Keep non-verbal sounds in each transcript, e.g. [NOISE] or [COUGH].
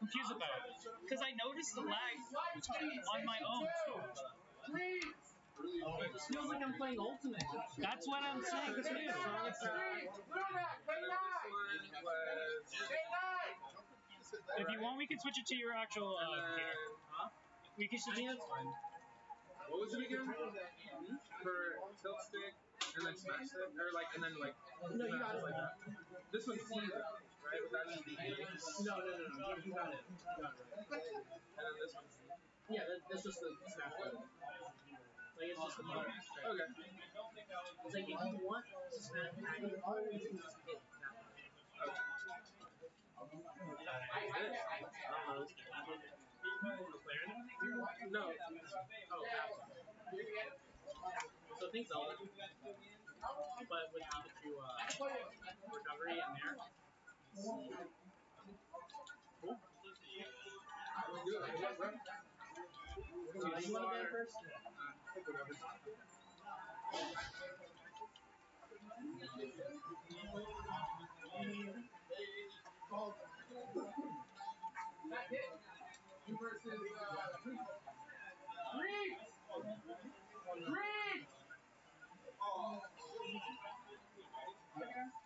confused about it because I noticed the lag on my own too. It feels like I'm playing Ultimate. That's what I'm saying too. If you want, we can switch it to your actual uh, computer. We can I switch mean, it. that's fine. What was it again? For tilt stick and then smash stick, or like and then like No, you got it. like. This one's T, right? And No, no, no, no. You got it. You got it right. then this one's. Yeah, that, that's just the button. Like, it's just the. Okay. It's like, if you want to it. No. Oh, So think Zelda. But with Pikachu uh, recovery in there. Do you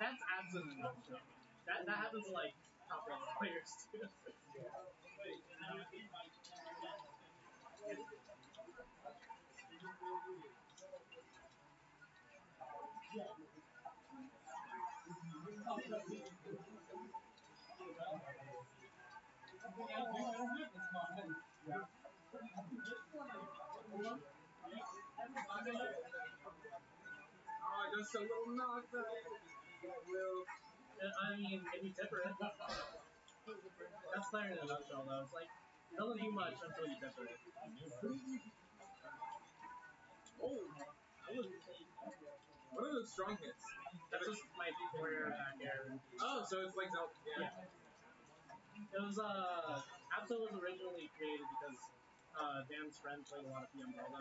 that's abs in a nutshell. That, that happens to like top level players too. [LAUGHS] Oh, just a little knockback. Will. I mean, if you temper it, that's player in a nutshell though. It's like, it doesn't do much until you temper it. Oh. What are those strong hits? That's just my warrior attack air. Oh, so it's like Zelda. Yeah. It was, uh, Absa was originally created because, uh, Dan's friend played a lot of PM Zelda.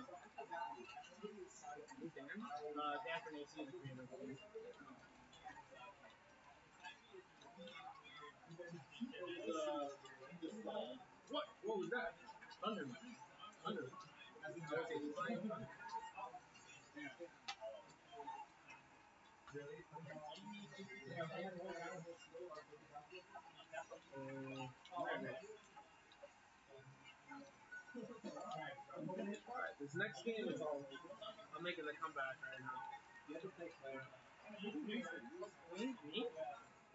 Dan? Uh, Dan is the creator of. What? What was that? Thunderman. Alright, this next game is all. I'm making the comeback right now.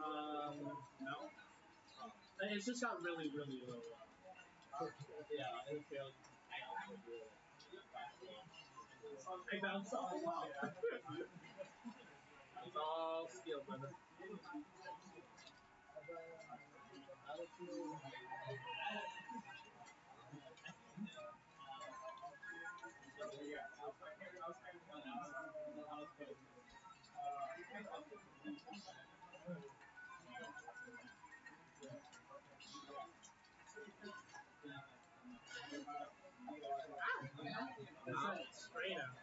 Um, no. It's just got really, really low. Uh, yeah, it failed. I bounced off. the wall. It's all skill, brother. Straight up.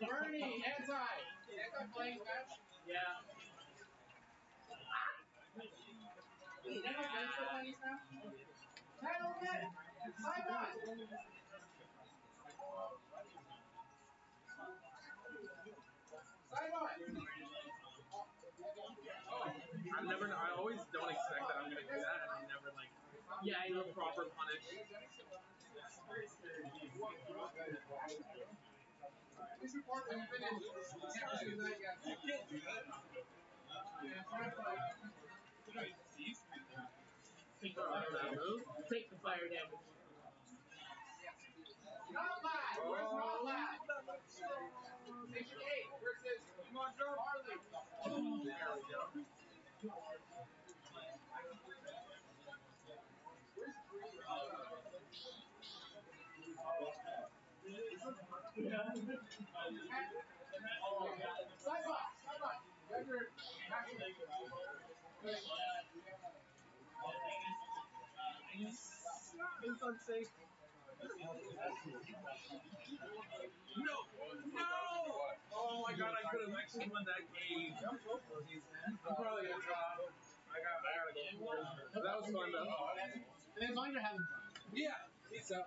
Bernie, anti. Match. Yeah. Hey, never been man. Side on. Side on. I'm never. I always don't expect that I'm gonna do that, and I'm never like Yeah, I know. proper punish. Take the fire damage. Take the fire damage. Not lad. Where's not lad? Station 8 versus Harley. There we go. Sidebox, sidebox. Record. It's unsafe. No! No! Oh my god, I could have actually won that game. I'm probably gonna drop. I got, I gotta go. That was fun though. And as long as you're having fun. Yeah. Peace out.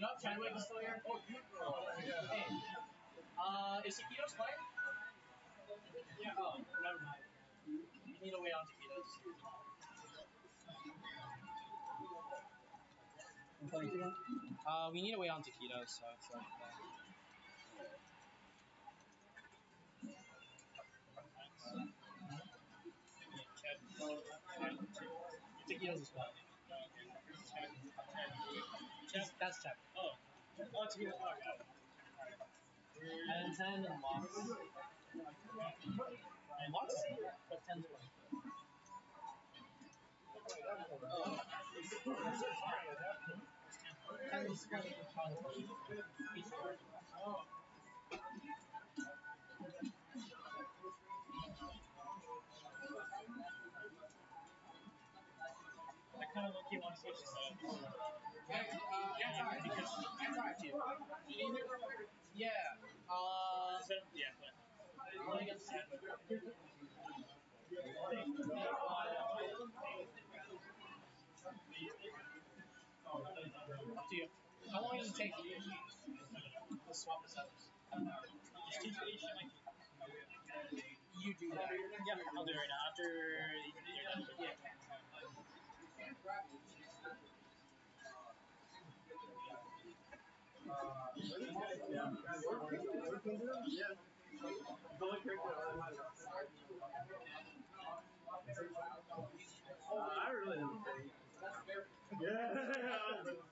you know Chadwick is still here? Hey, uh, is Taquitos playing? Yeah. Oh, never mind. You need to wait on. Uh, we need to wait on Taquitos, so it's like. Uh, Taquitos is playing. That's, that's Chad. Oh. Oh, to be the fuck out. And 10 and Locks. And Locks? But Ten is playing for I kind of low-key want to switch this up. Yeah. Yeah. Up to you. How long does it take you to swap shit like You do that. Yeah, I'll do it right now. After you're done. I really didn't think. Yeah. [LAUGHS]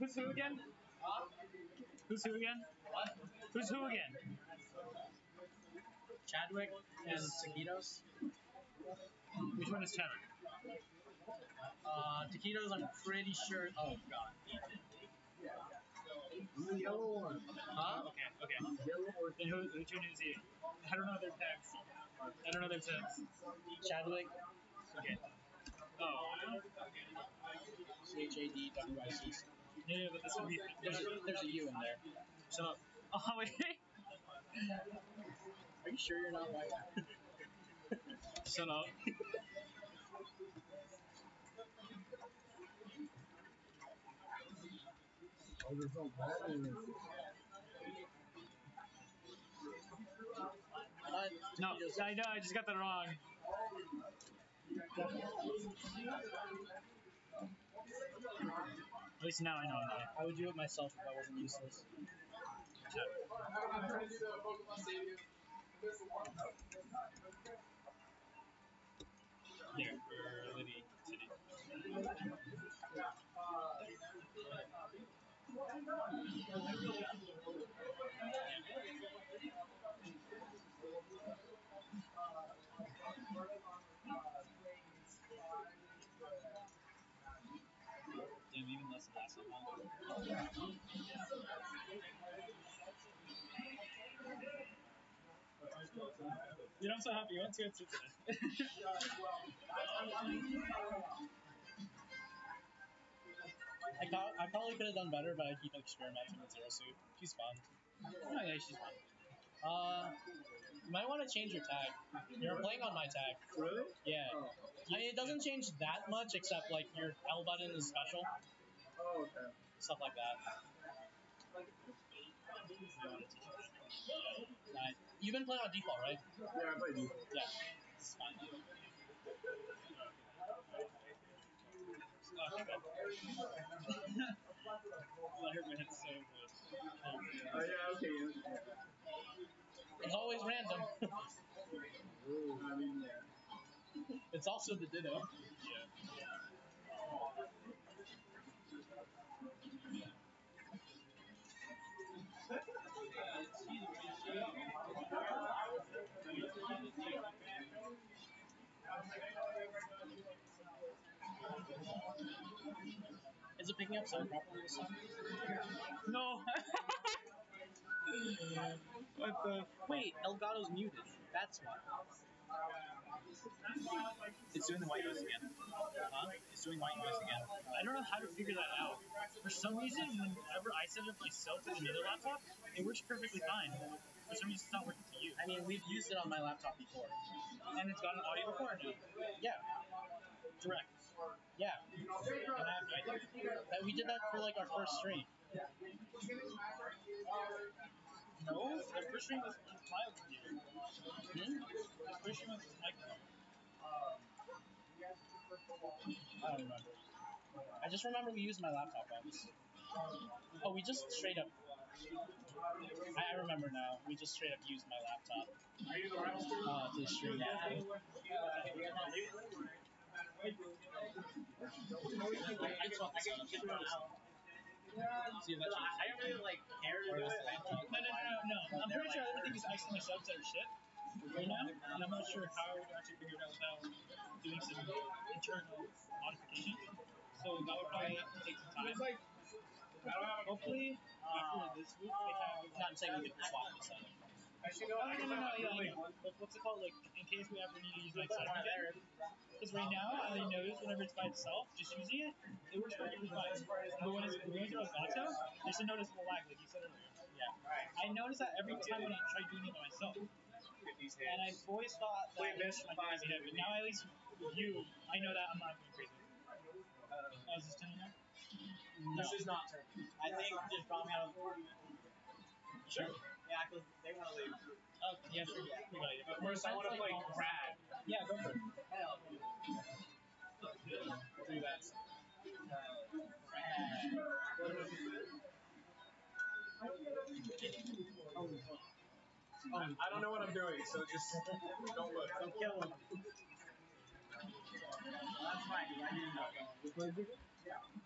Who's who again? Who's who again? What? Who's who again? Chadwick and Taquitos. Which one is Chadwick? Uh, Taquitos, I'm pretty sure. Oh god. The yellow one. Huh? Okay, okay. Yellow or Then who, who two is he? I don't know their tags. I don't know their tags. Chadwick. Okay. Oh. C H A D W I C. Yeah, yeah, but this would be. There's a, there's a U in there. Shut [LAUGHS] up. Oh, wait. Are you sure you're not white? [LAUGHS] Shut up. Oh, there's no battery. Uh, No, I know. I just got that wrong. At least now I know. I would do it myself if I wasn't useless. For Liddy. Damn, Dude, I'm so happy. You went to today. I, thought, I probably could have done better, but I keep experimenting with Zero Suit. She's fun. oh yeah, she's fun. Uh, you might want to change your tag. You're playing on my tag. Really? Yeah. I mean, it doesn't change that much, except like your L button is special, Oh, okay. stuff like that. Right. You've been playing on default, right? Yeah, I played you. Yeah. It's fine. Oh, okay. I my head so. Oh, yeah, okay. It's always random. [LAUGHS] I mean, yeah. it's also the Ditto. Is it picking up sound properly this time? No. [LAUGHS] what the? Wait, Elgato's muted. That's why. It's doing the white noise again. Huh? It's doing white noise again. I don't know how to figure that out. For some reason, whenever I set it up myself with another laptop, it works perfectly fine. For some reason, it's not working to you. I mean, we've used it on my laptop before. And it's gotten audio before now. Yeah, Direct. yeah. And I. That we did that for like our first stream. No, the first stream was on my computer. Hmm? The first stream was microphone. I don't remember. I just remember we used my laptop once. Oh, we just straight up. I, I remember now. We just straight up used my laptop uh, to stream. I just want to get thrown out. See, that's I don't really like care to do it. No, no, no, no, no. I'm pretty sure everything is icing my subs that are shit right now, and I'm not sure how to actually figure it out without doing some internal modifications. So that would probably have to take some time. Hopefully, after this week, they have. not saying we could swap this out. No, no, no, no, yeah, yeah. What's it called? Like, in case we ever need to use like side again. Because right now, I notice whenever it's by itself, just using it, it works perfectly fine. But when it's going through Elgato, there's a noticeable lag, like you said earlier. Yeah. I notice that every time when I try doing it by myself. And I've always thought that Wait, it this was my crazy head, but now at least you, I know that I'm not going crazy. Uh, oh, is this turning now? No. This is not turning. I think just draw me out of. The Sure. Yeah, because they want to leave. Oh, yeah, sure. It. But first, I want to play Brad. Yeah, go for it. Hell. Do that. I don't know what I'm doing, so just don't look. Don't kill him. That's fine, I didn't know. Right?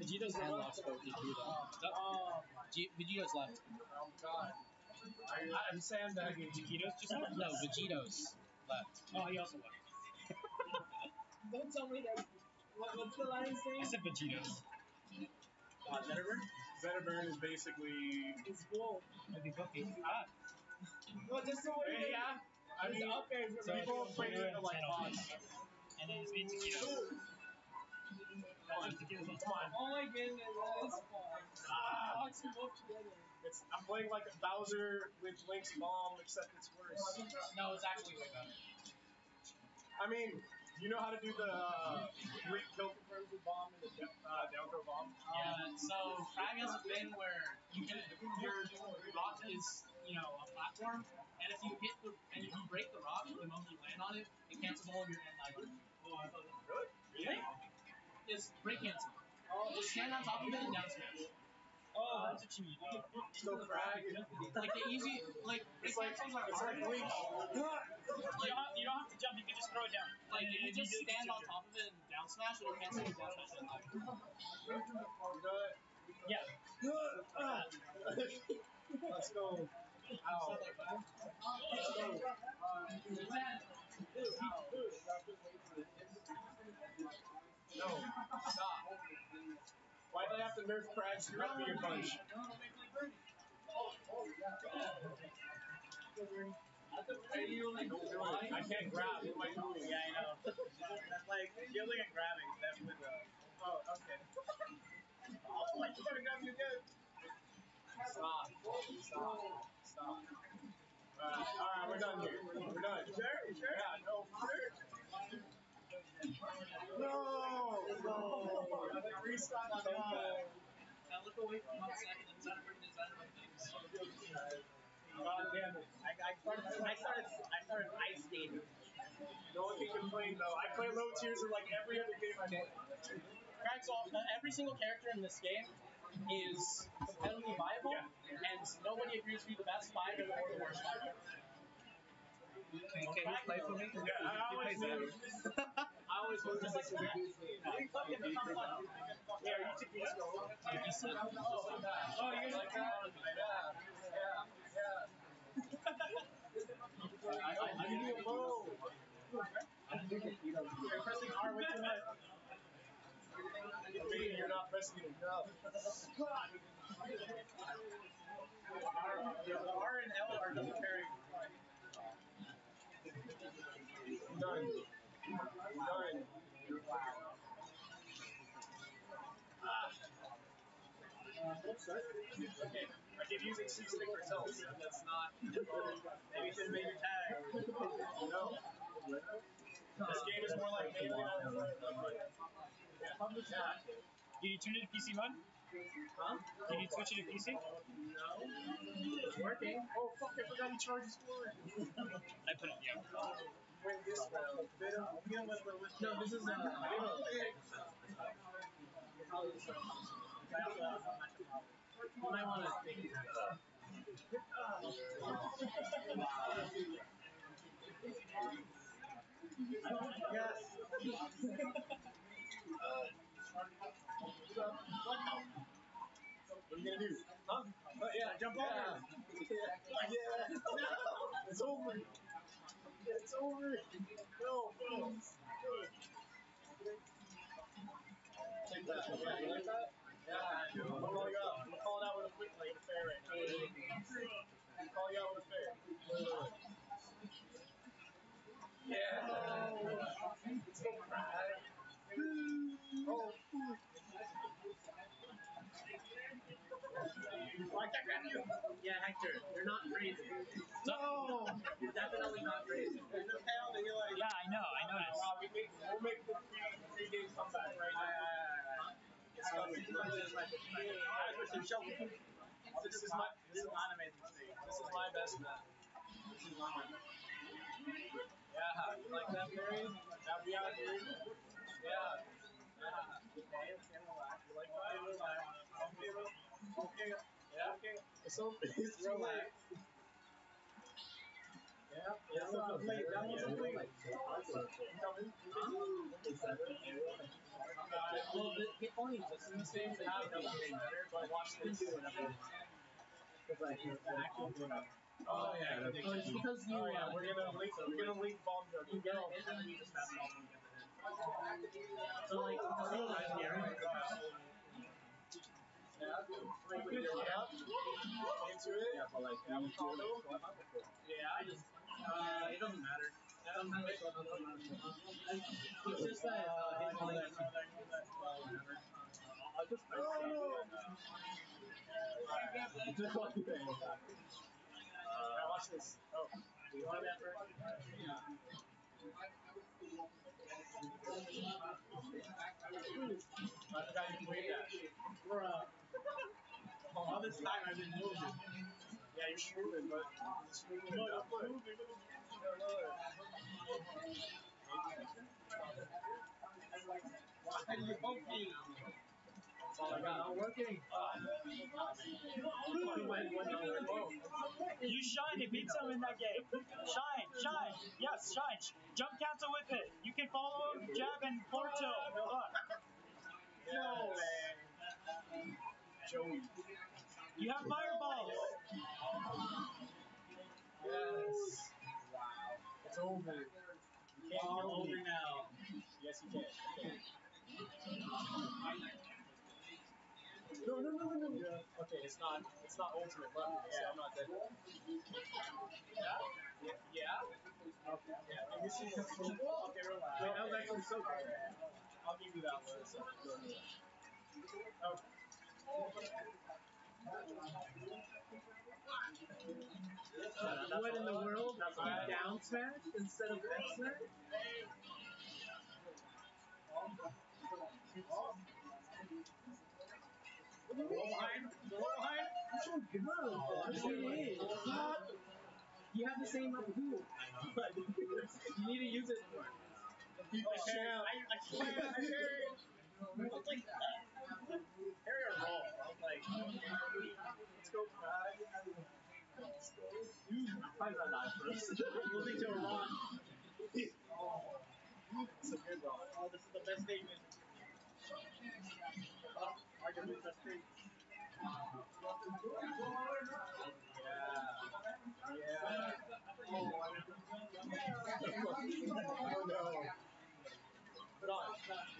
Vegeta's and lost both Vegeta. Oh, G- Vegeta's left. Oh, God. I, I'm sandbagging. Taquitos just left? No, Vegeta's left. Oh, he also left. [LAUGHS] don't tell me that. What, what's the line I saying? said Vegetos. Uh, Zetterburn? Zetterburn is basically. It's cool. That'd be cookie. Ah, Well, just the way yeah. I It's mean, up there. is So people ridiculous. equate it to like bots. and then it's made taquitos. That's what taquitos is. Come on. Oh my goodness, that is fun. Ah. Box them both together. It's, I'm playing like a Bowser with Link's mom, except it's worse. No, it's actually way better. I mean, you know how to do the uh, three kill confirms with bomb and the de- uh, down throw bomb? Yeah, so Kragg has a thing where you can your rock is you know a platform, and if you hit the and if you break the rock the moment you land on it, it cancels all of your end items. Oh, I thought that really? Really? It's break cancel. Just stand on top of it and down smash. Oh, that's a cheat. So Kragg. Like the easy like It's like it's like hard. bleach. You don't, have, you don't have to jump, you can just throw it down. Like if you just stand on top of it and down smash, it'll cancel your down smash end item. You? Yeah. [LAUGHS] Let's go. No. Stop. Why do I have to nerf Kragg scrappy a bunch? I can't grab. What am I? Yeah, I know. Like shielding and grabbing. That's with the. Oh, okay. Oh, I just gotta grab you again. Stop. Stop. Stop. Alright, alright, we're done here. We're done. Sure? Sure? Yeah, no. Sure? No! No! Restart my God Now look away from one second and start bringing design of things. damn it. I, I started. I started. I started ice skating. No one can complain though. I play low tiers in like every other game I play. Cracks all uh, every single character in this game is competitively viable, and nobody agrees to be the best fighter or the worst fighter. Can, can you play for me? Yeah, I always knew. I always knew just like Yeah, Yeah, you took me to go. he said, Oh, oh, you guys like that? Yeah, yeah, yeah. I, I, I can do a bow. You're pressing R way too much. You're you're not pressing it enough. R, R and L are just very. Done. Done. Okay, I keep using C stick for self. That's not. Maybe you should made your tag. No. This game is more like melee. Yeah. Did you tune it to PC mode? Huh? Did you switch it to PC? No. It's working. Oh fuck! I forgot he charges for it. I put it, yeah. No, this is uh, you might want to take it. Yes. [LAUGHS] What are you gonna do? Huh? Yeah, jump Yeah. over. Yeah. yeah. No. It's over. It's over. No, please. Take that. Yeah, you like that? Yeah. I'm calling out. I'm calling out with a quick like a fair right now. I'm calling out with a fair. Yeah. It's so cry. Oh. I can't grab you. Yeah, Hector, you're not crazy. No. You're definitely not crazy. There's no pound and you're like. Yeah, I know, I noticed. Wow, we make, we'll make the three, three games comeback right now. It's coming. I wish they showed. This is my This is not amazing state. this is my best map. This is not my. Yeah, you like that, Barry? That be out here? Okay, Yeah. okay. It's so it's too late. Yeah, yeah, that was late. That was late. Well, the, only the same thing. The game better, but watch this. Oh yeah. It's because you, Oh yeah, uh, we're gonna link we're gonna link bomb you get it, and yeah, frequent your way up into it. Yeah, but like, yeah, we call it Yeah, I just, uh, it doesn't matter. Sometimes it's just that uh, his mother is whatever. I just I just want to do uh, watch this. Oh, do you want that first? Yeah. We're uh, Oh, all this time I've been moving. Yeah, you're moving, but it's moving. No. I'm moving. Why are you poking? That's all I got. Not working. You shine if beat him in that game. Shine, shine. Yes, shine. Jump cancel with it. You can follow him, jab, and forward tilt. Fuck. No, man. Joey. You have fireballs. Yes. Wow. It's over. You can't kill over now. Yes, you can. No, no, no, no, no. Okay, it's not it's not ultimate left, so I'm not dead. Yeah? Yeah? Okay. Yeah. Me see. Okay, relax. Wait, that was actually so good. I'll give you that one. So. Okay. What in the world? Fine. down smash instead of up smash? It is. You have the same up who? you need to use it more. I, I can't. I can't. [LAUGHS] It's like carry a roll. I'm like, let's go. Probably not die first. Moving to roll. Oh, this is the best statement. Arguably the best statement. Yeah. Oh no. Put on.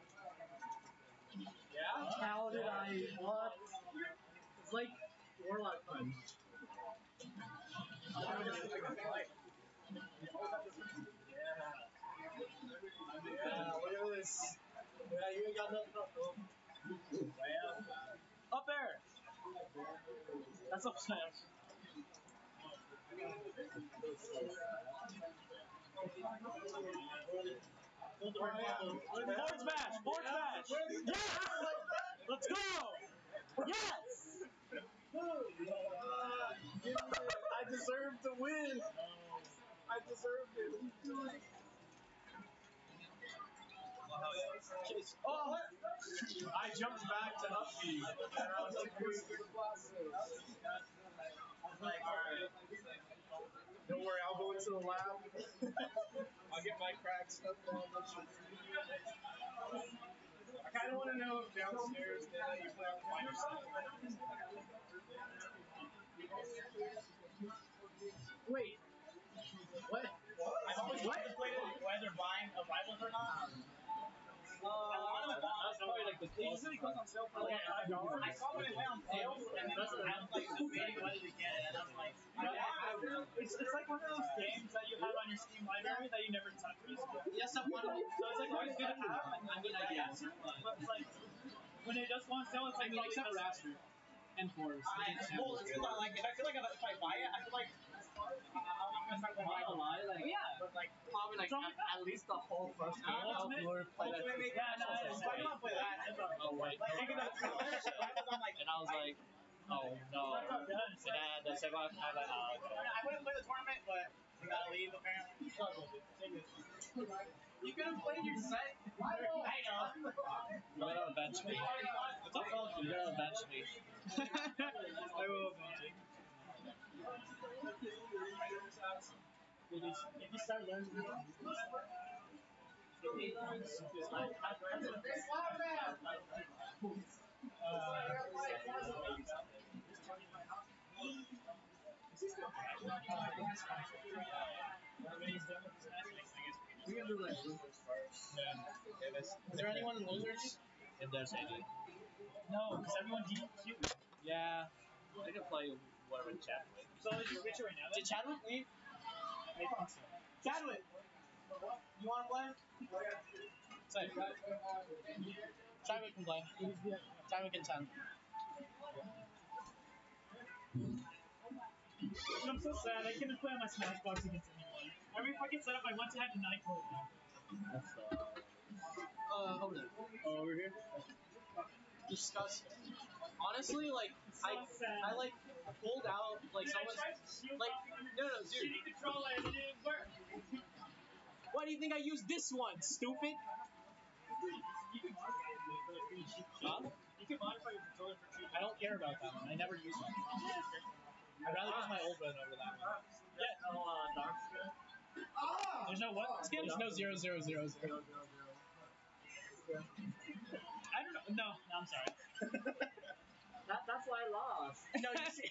Yeah? How did I? What? It's like Warlock Punch. Yeah, look at this. Yeah, you ain't got nothing up. Well, up there. That's up smash. Forward smash! Forward smash! Yes! Let's go! Yes! I deserve to win. I deserved it. Oh! I jumped back to up B. And I was like, "Where's the like, alright. Don't worry, I'll go into the lab. I'll get my crack stuff down. I kind of want to know if downstairs they let you play on the minor stuff. Wait. What? I've always wanted to play whether buying a rivals or not. I. I I I'm I. It's, like one of those games that you have on your Steam library that you never touch. Yes, I want So it's like always good to have. I mean, I guess. But like when it does go on sale, it's I like mean, except Raptor and Forest. I, well, it's because I like it. I feel like if I buy it, I feel like I'm gonna start I'm not gonna lie, like, yeah, but like probably like at, at least the whole first game. I'll Ultimate- never play that. Ultimate, yeah, no, I'm not play that. Oh wait. Like, thinking of And I was like, oh no. that's not done. And then the second one, I was like, oh, okay. I wouldn't play the tournament, but we gotta leave apparently. You could have played your set. I know. You might have bench me. What's up, fellas? I'm gonna eventually. I will eventually. If you, if you start learning Everybody's done with this match, I guess we We can do like losers first. Yeah. If Is there anyone in losers? if there's any. No, because everyone DQ. Yeah. I can play whatever chat with. So is your Witcher right now? Did Chadwick leave? I think so. Chadwick! You wanna play? Say. Chadwick can play. Chadwick can 10. I'm so sad. I couldn't play on my Smashbox against anyone. Every fucking setup I went to had a night code. That's uh. Hold on. Oh, over here. Disgusting. Honestly, like, So I, sad. I like pulled out, like, Dude, I someone's. tried to shield like, off your no, no, dude. shitty controller and it didn't work. Why do you think I used this one, stupid? You can modify it for like pretty cheap shit. Huh? You can modify your controller for cheap. I don't care about that one. I never use one. I'd rather use my old one over that one. Ah, yeah. Oh, uh, dark ah! There's no what? Ah. There's no zero zero zero zero. I don't know. No, no I'm sorry. [LAUGHS] That, that's why I lost. No, you see,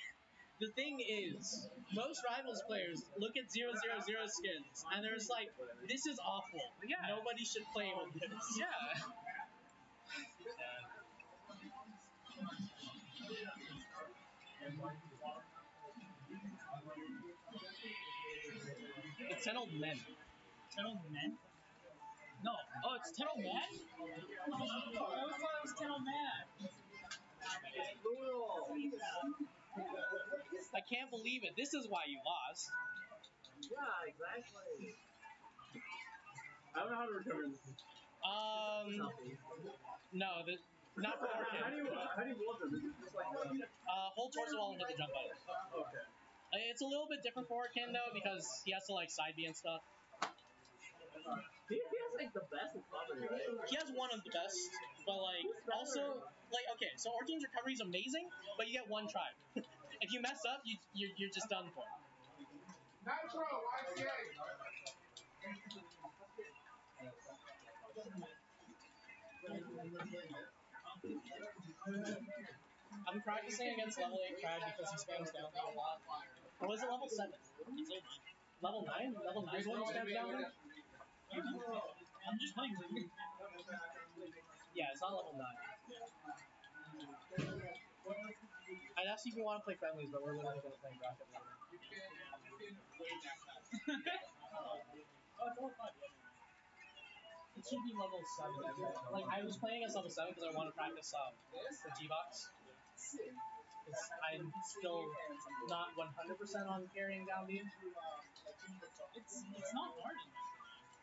the thing is, most rivals players look at zero zero zero skins and they're just like, this is awful. Yeah. Nobody should play with this. Yeah. It's ten old men. Ten old men? No. Oh, it's ten old men? I always thought it was ten old men. I can't believe it. This is why you lost. Yeah, exactly. I don't know how to recover this. Um, no, the, not for How do you how do you blow them? Just like uh, hold towards the wall and hit the jump button. okay? It's a little bit different for Orcane though because he has to like side B and stuff. He, he has like the best recovery, right? He has one of the best, but like also like okay, so Orcane's recovery is amazing, but you get one try. [LAUGHS] if you mess up, you you're, you're just done for. Nitro, ICA. I'm practicing against level eight Kragg because he spams down a lot. Or was it level seven? Level nine? Level nine is when he spams down? I'm just playing. Yeah, it's not level nine. I'd ask you if you want to play friendlies, but we're literally going to play later. Oh, it's level five. Yeah. It should be level seven. Like I was playing against level seven because I want to practice um the G box. I'm still not 100% on carrying down beam. It's it's not hard.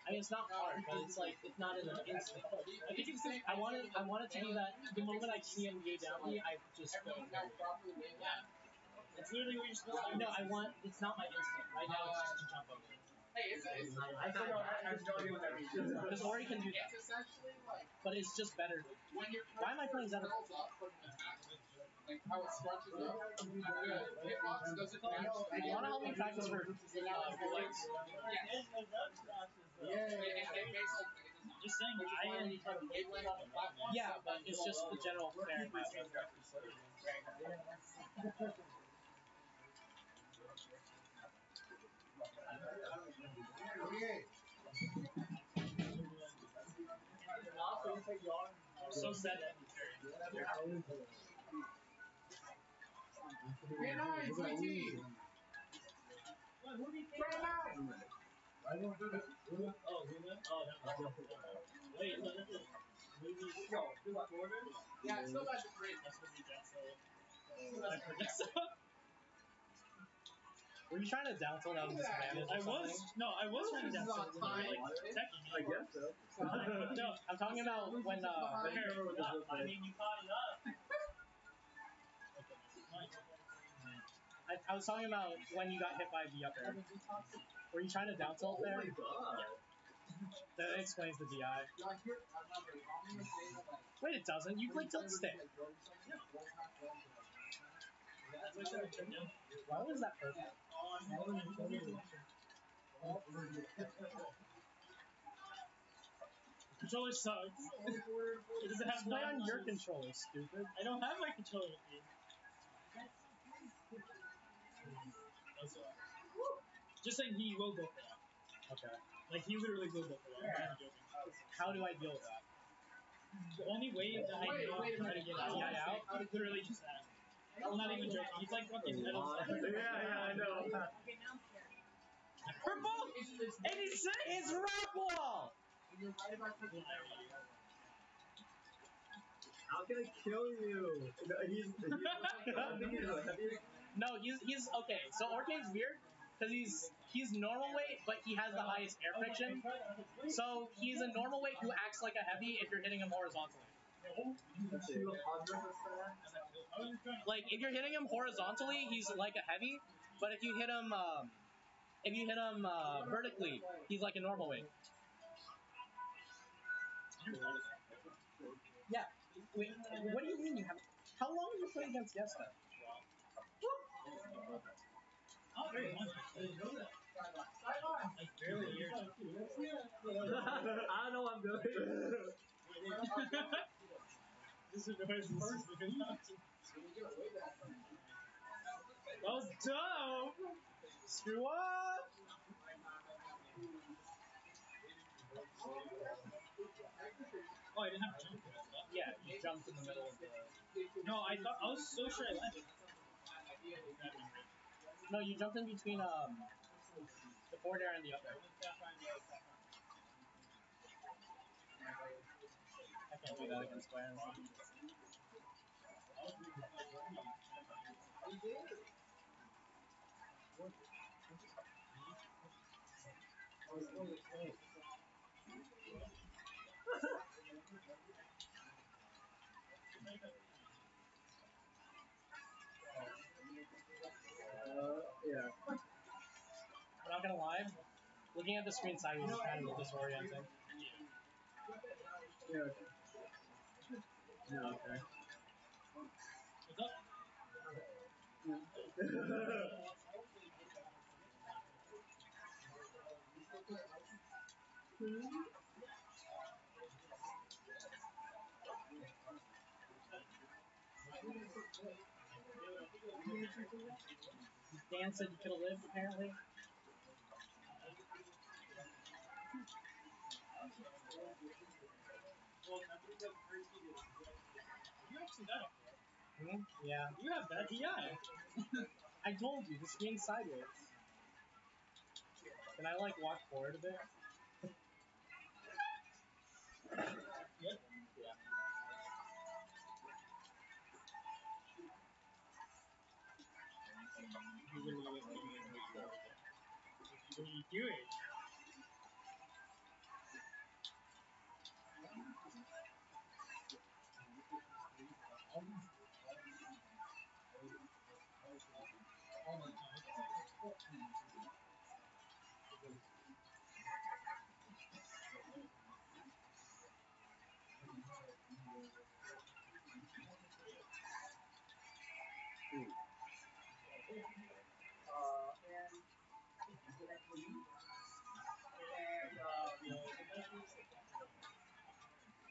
In that. I mean, it's not hard, but it's like it's not in an instant. I think it's. I wanted. I wanted to do that. The moment I see him go down me, I just go. It's literally what you're supposed to do. No, I want. It's not my instant. Right now, it's just to jump over. I don't know. I have no idea what that means. Because Ori can do that, essentially like but it's just better. when you're Why am I playing Zeta? curls up from like how it scrunches up. Good. Hitbox doesn't match. You want to help me practice for uh, for legs? Yeah. It, it, it Just saying, I am. it. Yeah, but it's just the general fair. So sad. Hey, do what order? Yeah, it's still got the green. That's what we got, so. Were you trying to down tilt out of disadvantage? I or was. something? No, I was trying to This down not something. time. Like, attacking. I guess so. No, I'm talking about when uh, the hair was up. I mean, you caught it up. [LAUGHS] I, I was talking about when you got hit by the upper. Were you trying to down tilt Oh there? god. [LAUGHS] That explains the DI. Like, here, I'm not very- I'm gonna say that, like, Wait, it doesn't. You play tilt stick. That's what I said I turned down. Why was that perfect? Controller sucks. it doesn't have Play on your controller, stupid. I don't have my controller with me. Just saying he will go for that. Okay. Like he literally will go for that. I'm not joking. How do I deal with that? The only way that I Wait, know wait a how to minute. get out, Get out? is literally just that. I'm not even joking. He's like fucking metal. Yeah, yeah, I know. [LAUGHS] Purple! And it's, 86! It's Rockwall! you're right about the How can I kill you? No, he's, he's, I think he's. No, he's he's okay. So Orcane's weird because he's he's normal weight, but he has the highest air friction. So he's a normal weight who acts like a heavy if you're hitting him horizontally. Like if you're hitting him horizontally, he's like a heavy, but if you hit him um, if you hit him uh, vertically, he's like a normal weight. Yeah. Wait, what do you mean you have? How long have you played against Yesta? I don't know what I'm doing. this is the first That was dumb! Screw up! Oh, I didn't have to jump. Yeah, you jumped in the middle of the. No, I thought I was so sure I landed. No, you jumped in between um the forward air and the other. I can't do that against Byron. Uh, gonna lie. Looking at the screen sideways is kind of disorienting. Yeah. Yeah, okay. What's up? [LAUGHS] Dan said you could have lived, apparently. Actually got it. Hmm? Yeah. You have that DI. [LAUGHS] I told you, the screen's sideways. Can I, like, walk forward a bit? Yep. Yeah. What are you doing?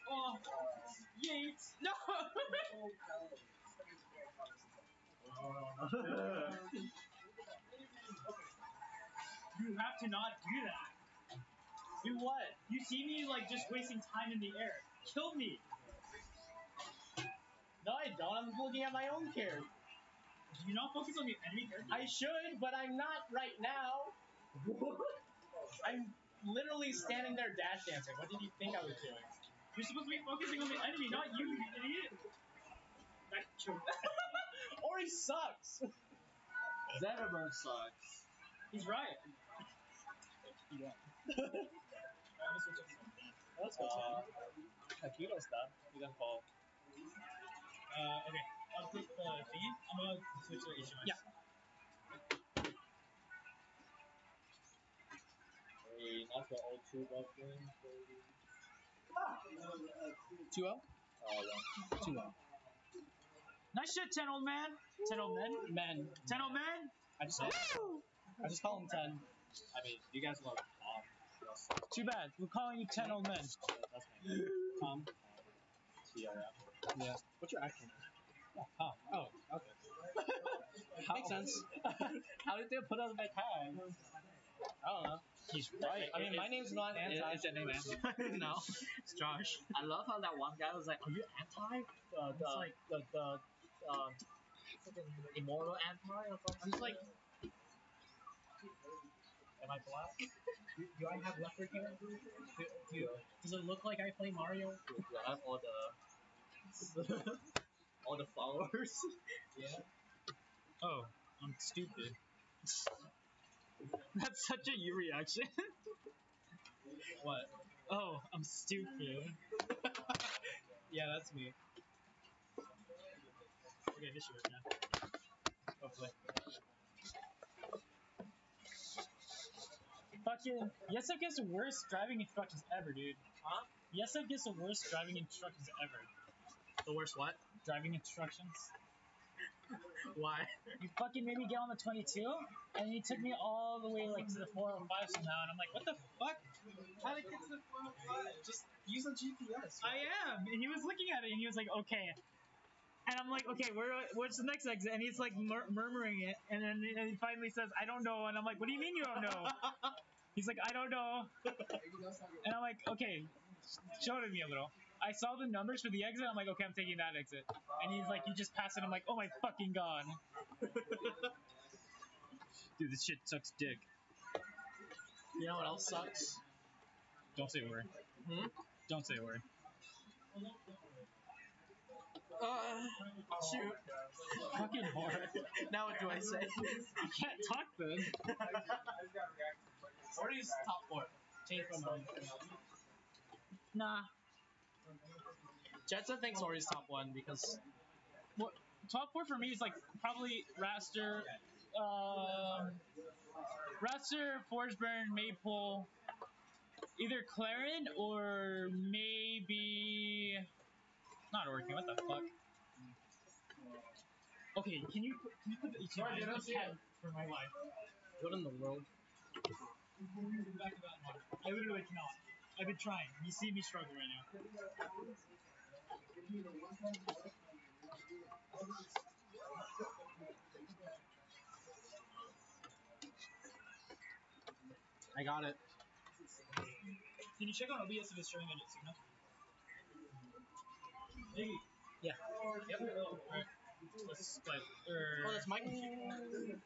Oh, Yates! No! [LAUGHS] you have to not do that. Do what? You see me like just wasting time in the air. Kill me. No, I don't. I'm looking at my own character. Do you not focus on the enemy character? I should, but I'm not right now. [LAUGHS] I'm literally standing there dash dancing. What did you think I was doing? You're supposed to be focusing on the enemy, not you, you idiot. That joke. [LAUGHS] Ori sucks. Zetamer sucks. He's right. Yeah. I'm gonna switch up something. That's what's Uh, up. Hakito stuff. You can fall. Uh, okay. I'll click the thingy. I'm gonna switch to HMI. Yeah. Hey, not the old two buff thing. 2 0? Uh, one. Two one. Nice shit, ten old man. Ten old men. Men. Ten old men. I just call, I just call him ten. I mean, you guys love Tom. Too bad. We're calling you ten old men. That's my name. Tom. TRF. Yeah. What's your accent? Oh, oh, okay. How? Makes sense. [LAUGHS] How did they put us my tag? I don't know. He's right. I mean, my name's not Ahntye. Is your name Ahntye? no, it's Josh. I love how that one guy was like, "Are you Ahntye?" Uh, the, It's like- the the um, fucking immortal Ahntye or something. It's like Am I black? [LAUGHS] Do I have leopard hair? Do, do, does it look like I play Mario? Do I have all the [LAUGHS] all the followers? [LAUGHS] Yeah. Oh, I'm stupid. [LAUGHS] That's such a you reaction. [LAUGHS] what? Oh, I'm stupid. [LAUGHS] Yeah, that's me. Okay, this should work now. Hopefully. Fucking Yesuk gives the worst driving instructions ever, dude. Huh? Yesuk gives the worst driving instructions ever. The worst what? Driving instructions. [LAUGHS] Why? You fucking made me get on the 22, and you took me all the way like to the 405 somehow, and I'm like, what the fuck? How to get to the 405? Just use the GPS. I am, and he was looking at it, and he was like, okay. And I'm like, okay, where? What's the next exit? And he's like mur- murmuring it, and then and he finally says, I don't know, and I'm like, what do you mean you don't know? [LAUGHS] He's like, I don't know, and I'm like, okay, show it to me a little. I saw the numbers for the exit. I'm like, okay, I'm taking that exit. And he's like, you just pass it. I'm like, oh my fucking god. [LAUGHS] Dude, this shit sucks dick. You know what else sucks? Don't say a word. Hmm? Don't say a word. Uh, shoot. Fucking whore. [LAUGHS] Now what do I say? You can't talk then. [LAUGHS] Ori's top four. Change my mind. Nah. Jetson thinks Ori's top one because Top four for me is like probably Wrastor, um, Wrastor, Forsburn, Maypul, either Clairen or maybe not working. What the fuck? Okay, can you put, can you put the Sorry, I I don't see can't for my life. what in the world? Back to that one. I literally cannot. I've been trying. You see me struggle right now. I got it. Can you check on OBS if it's showing a signal? Maybe. Yeah. Yep. Alright. Let's play. Er, Oh, that's my computer.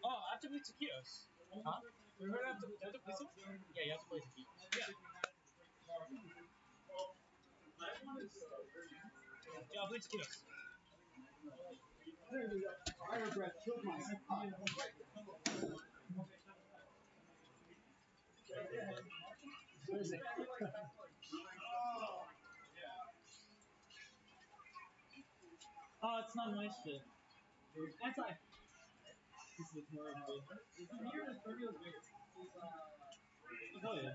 oh, I have to play taquitos. Huh? We're gonna have to, do have to play some? Yeah, you have to play the. Yeah. Yeah, play taquitos. I regret killed it? oh, it's not my shit. That's like. This is more of a. Oh yeah.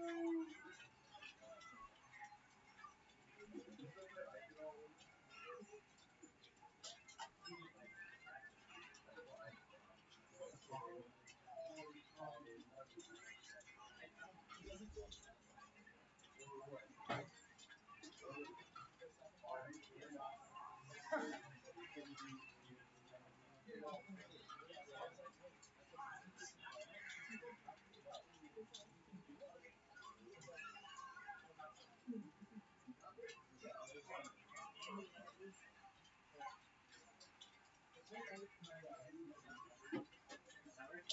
Yay!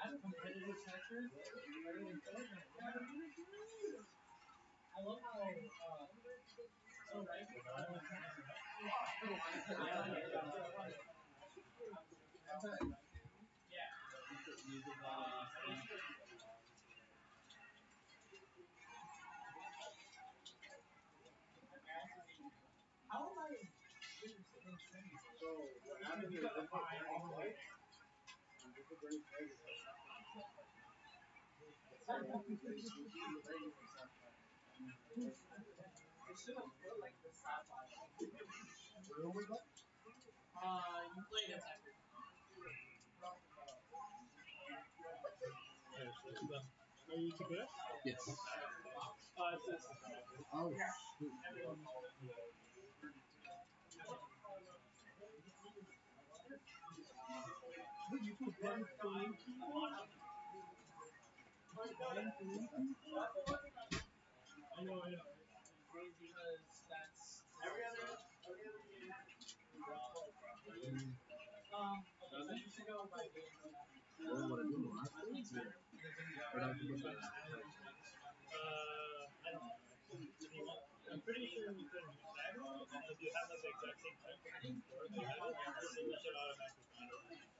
I'm competitive catcher. I love how uh, so right. How Uh, you played attacker. Are we going? Uh, you too good? Yes. Uh, it's this. Oh, shoot. I know, I know. Because that's Every other, every game. um you I do? Uh, I don't know. I'm pretty sure. And if you have like the exact same type of then we should automatically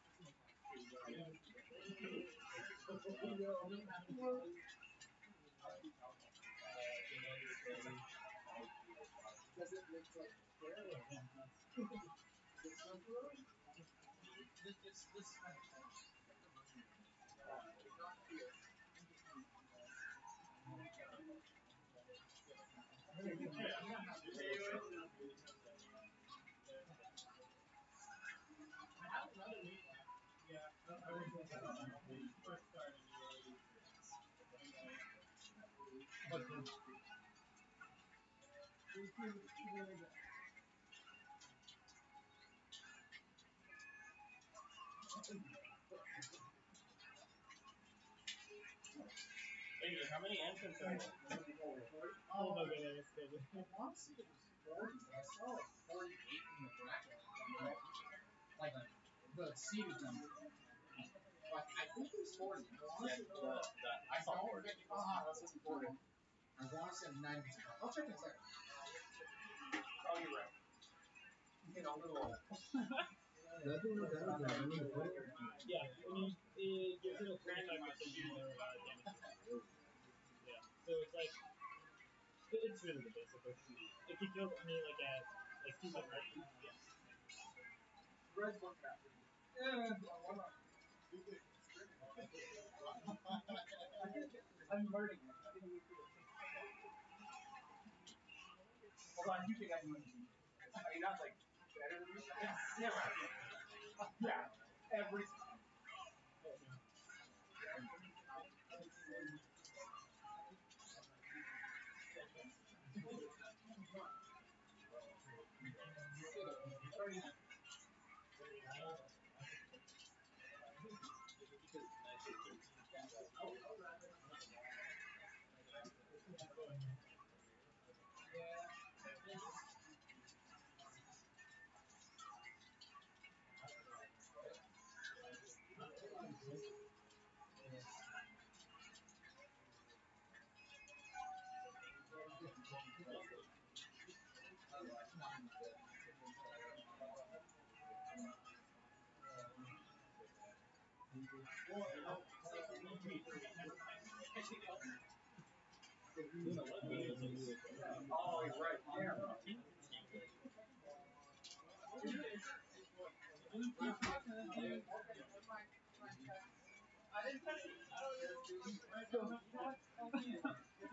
week left. Hey, how many entrants are there? Oh my goodness, dude. I want to see it was 40, but I saw like 48 in the bracket. Like, the seeded number. Like, I think it was 40. I want The, the, I saw 40. Ah, that's just 40. I want to say 90. I'll check in a second. oh, you're right. You know, a little. That thing was that was I mean. Yeah, when you, it gives you a 35% more uh, damage. Yeah, so it's like, it's really good basically. If you kill me like at, like two hundred, yeah. Red's looking at me. I'm hurting. Hold on, you think I can win? I mean, not like better than me. Yeah. Yeah. Yeah. Every Oh, he's right.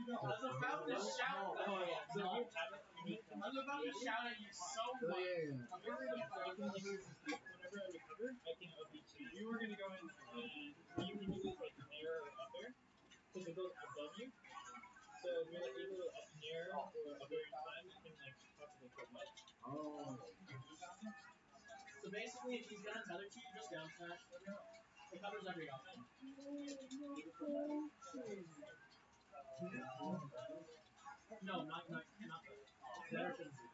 I was about to shout though. I was about to shout at you so much. Yeah, yeah. Whenever I can up you two. You were gonna go in and you can it like near or up there because it goes above you. So if you're like able to up near or up there in time, you can like possibly put like Oh. So basically, if he's gonna tether to you, just down smash. It covers every option. No, not not not. Tether shouldn't do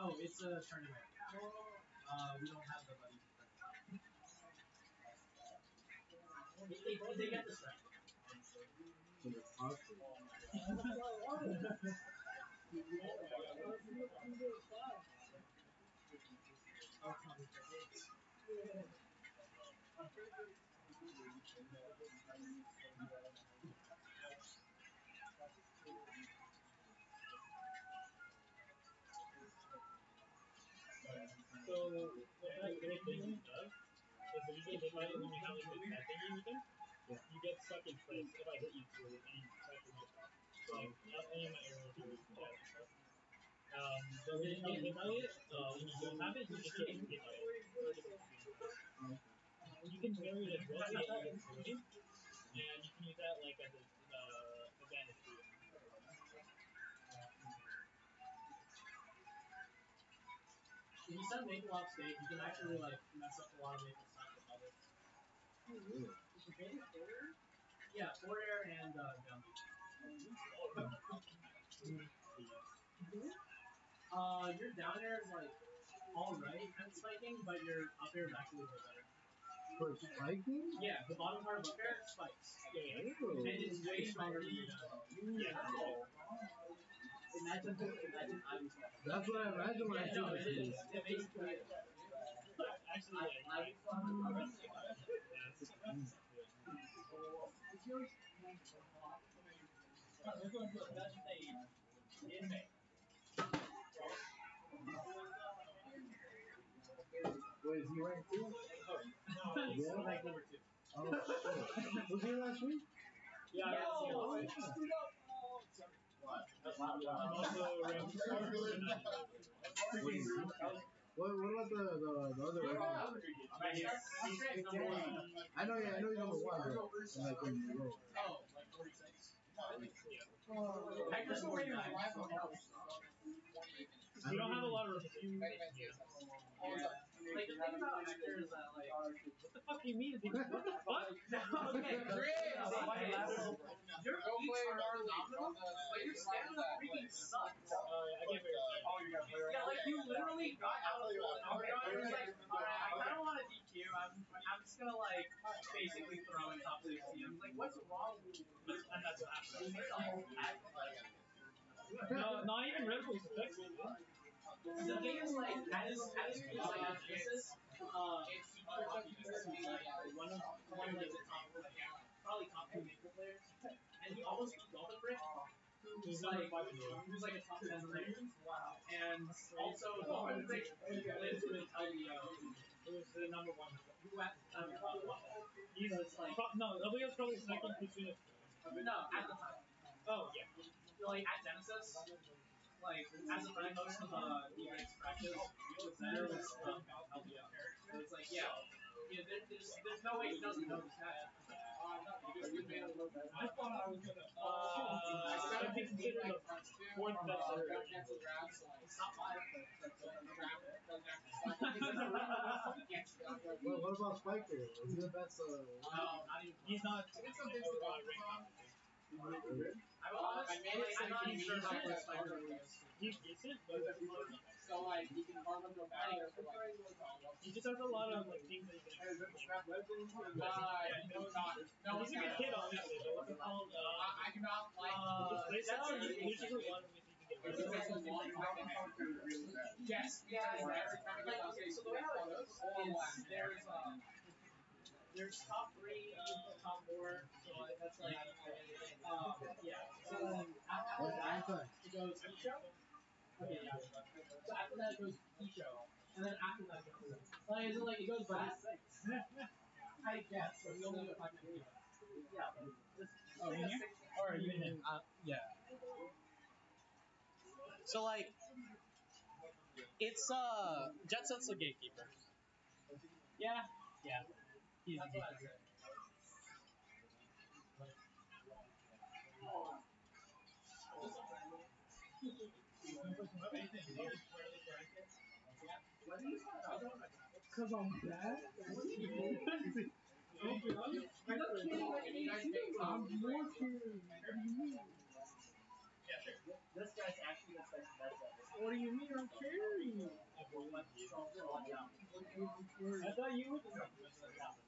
Oh, it's a tournament. Uh, we don't have the money. So is if you get it when you have like the with them, Yeah. you get stuck in place if I hit you through it and to. So not any of my used for that. Um, so when you hit it, when you don't have it, you just get hit by it. Or you can it well so that you can parry and you can use that like as a uh, advantage you. If you set Maypul stage, you can actually like mess up a lot of Maypul Yeah, air and uh. Uh, your down air is like alright at spiking, but your up air is actually way better. For spiking? Yeah, the bottom part of up air spikes. Yeah, yeah. And it's way stronger than your down. Yeah. Imagine, imagine I was That's what I imagine when I Yeah, see no, this. it is. It basically is. Actually, yeah. Wait, is he ranked two? He's like number two. Oh, shit. Was he last week? Yeah, No, I yeah. up. Oh, sorry. I'm also what, what about the, the, the other You're ranking? up. Right here. He's ranked number one. I know, yeah, I know he's number one, but I'm like in the row. Oh, like 46. Hector's still waiting on live. You don't have a lot of reviews. Like, the thing about Hector is that, like, What the fuck do you mean? What the [LAUGHS] fuck? [LAUGHS] okay, Chris! your Go peaks play are Marley phenomenal, on the- but your stamina freaking sucks. Uh, I get very Oh, you got to Yeah, like, you literally got out of the power draw and you're like, alright, I kinda wanna DQ, I'm, I'm just gonna, like, basically throw in top 60. I'm like, what's wrong with you? And [LAUGHS] that's what happened. No, not even Red Bull's effective. The thing is, like, at his, at like, at Genesis, uh, he used to be, like, one of, one of, the top, probably top two Maypul players. And he almost beat Golden Brick, who's, like, who's, like, a top 10 player. And also, Golden Brick lives with LBO. It was the number one. Who at um, one? He's like no, Elio's probably second no at the time. Oh yeah. Like at Genesis, like as a friend most of the DMX practice, there was um, LBO. So it's like yeah, yeah. There, there's there's no way he doesn't know this guy. I thought I was gonna. Uh, I think considered the fourth best Uh, ever. got canceled drafts, like, It's not five. Well, what about Spike? Is he the best? Uh, No, not even. He's not. It's something to uh, about. I'm it I'm not even you sure is. He's decent, but So, like, you can a batting for like, he just has a lot of like things that he can. uh, no, not, no, He's a good kid, obviously. But what's it called? Uh, I, do not like, uh, a- you usually one you. Yes, yeah, okay, so the way how it goes is there's um there's top three, top four, so that's like um yeah. So then after that it goes Isho. Okay, yeah. So after that it goes Isho, and then after that it goes like is it like it goes back? [LAUGHS] I guess, but we only do five. Yeah, but just Oh, like in a here? six- Or you mean, uh, yeah. So like, it's uh, Jetset's the gatekeeper. Yeah, yeah. Cause I'm bad. I'm more serious. This guy's actually the best. What do you mean I'm yeah. I thought you would.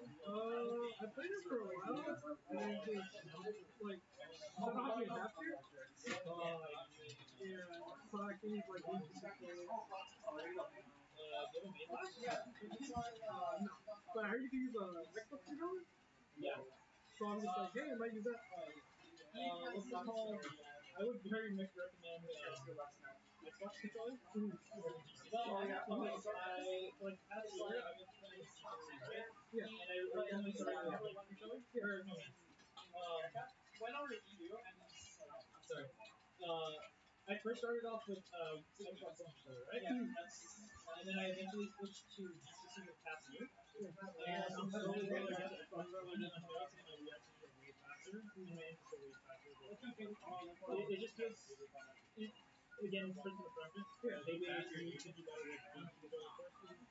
Uh, I played it for a while, and then just like, I don't know how to adapt to. Uh, yeah, so I can use like play. Uh, no, but I heard you can use a Xbox controller. Yeah. So I'm just like, hey, I might use that. Uh, what's it called? I would very much recommend uh, Xbox controller. Well, I, I like year I've been playing Yeah. and I really only started with like controller. Or no, Went over to EU and sorry. I first started off with uh, Xbox One controller, right? yeah, that's And then I eventually switched to GCC this past year. And I'm going to get noticing my reactions are way faster, and my inputs are way faster. It, just feels, it, again, it's personal preference. Maybe you could do better with the first.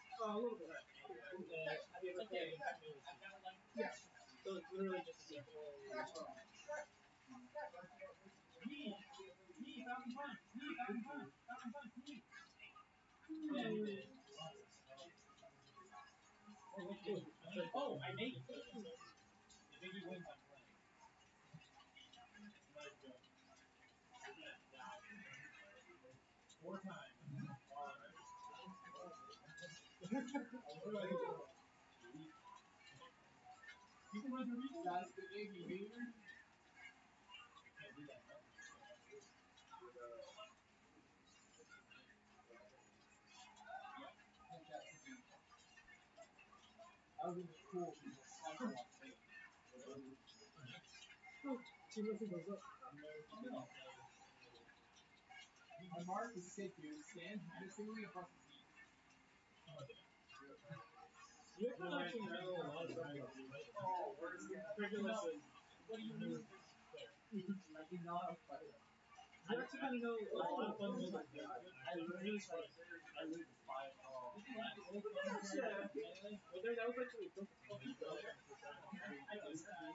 Uh, a little bit. You. Oh. I made it. I think he wins on mark is sick, dude. Just simply across the seat. You have to actually know a lot of. Oh, where's the What do you mean? I do not you actually know a lot of of the game. I really fun. I. Oh. Well, there, that was actually.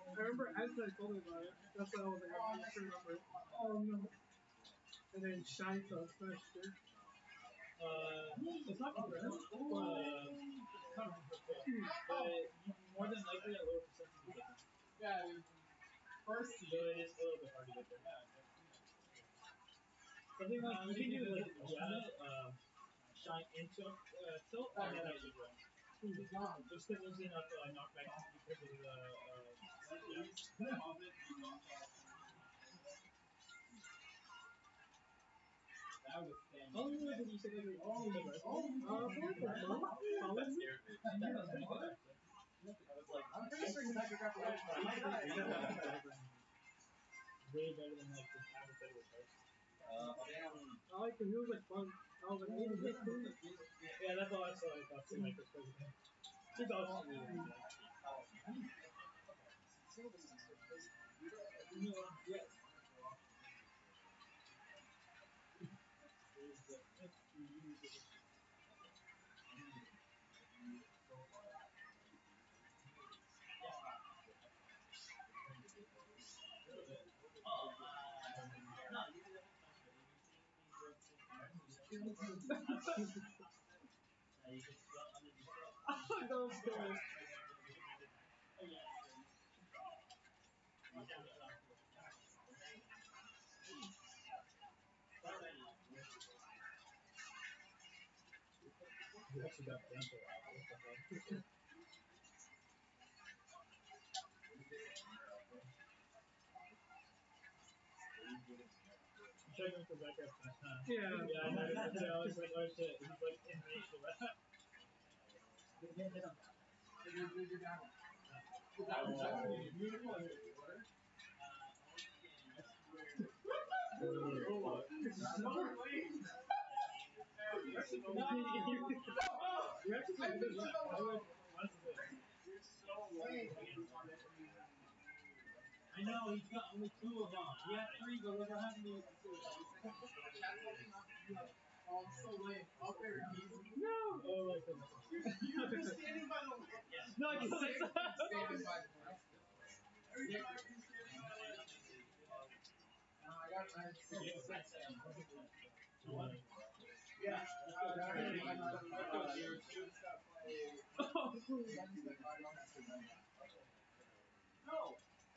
I remember Asda told me about it. That's why I was like, I'm not sure remember. Oh no. And then Shine Smash Stir. Uh, it's not. Uh, but more than likely at lower percentage. Yeah, dude. First So it is a little bit hard to get there. Something like you can do like yeah, um, shine into uh, tilt and then actually run. he's gone. Just because there's enough uh, knockback because of the uh, That way better than like the average was. I like the music fun. I was like. Yeah, that's all I saw. I thought to like this president. He's awesome. that was good. You actually got banned for that. What the fuck? I'm checking for backup last time. Yeah. Yeah, I know. Why I was [LAUGHS] like, oh shit. He's [LAUGHS] like in for that. You're actually pretty good at that. I would honestly say. I know, he's got only two of them. He had three, but look how many. Oh, I'm so late. Up there, he's No. Oh my goodness. You're just standing by the No, I can't standing by the glass. [LAUGHS] Every time you're standing by the No, I got I had six. Yeah. No.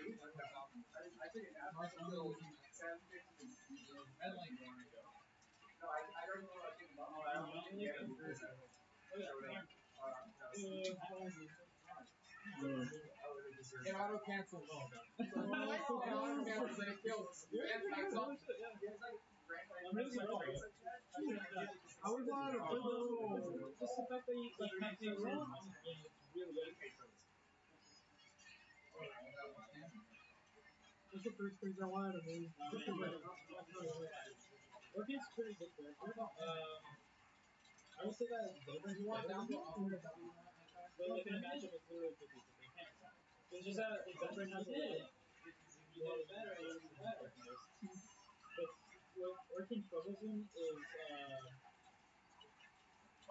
It auto cancels. It auto cancels and it kills. I'm really sorry. I was a full Just the fact that you like can't do wrong game is the first things I wanted to move. Orchid's pretty good character. Um, I would say that Zebra You want down to but a matchup, it's literally 50 It's just that has a you get better, you get better. But what Orchid struggles in is, uh,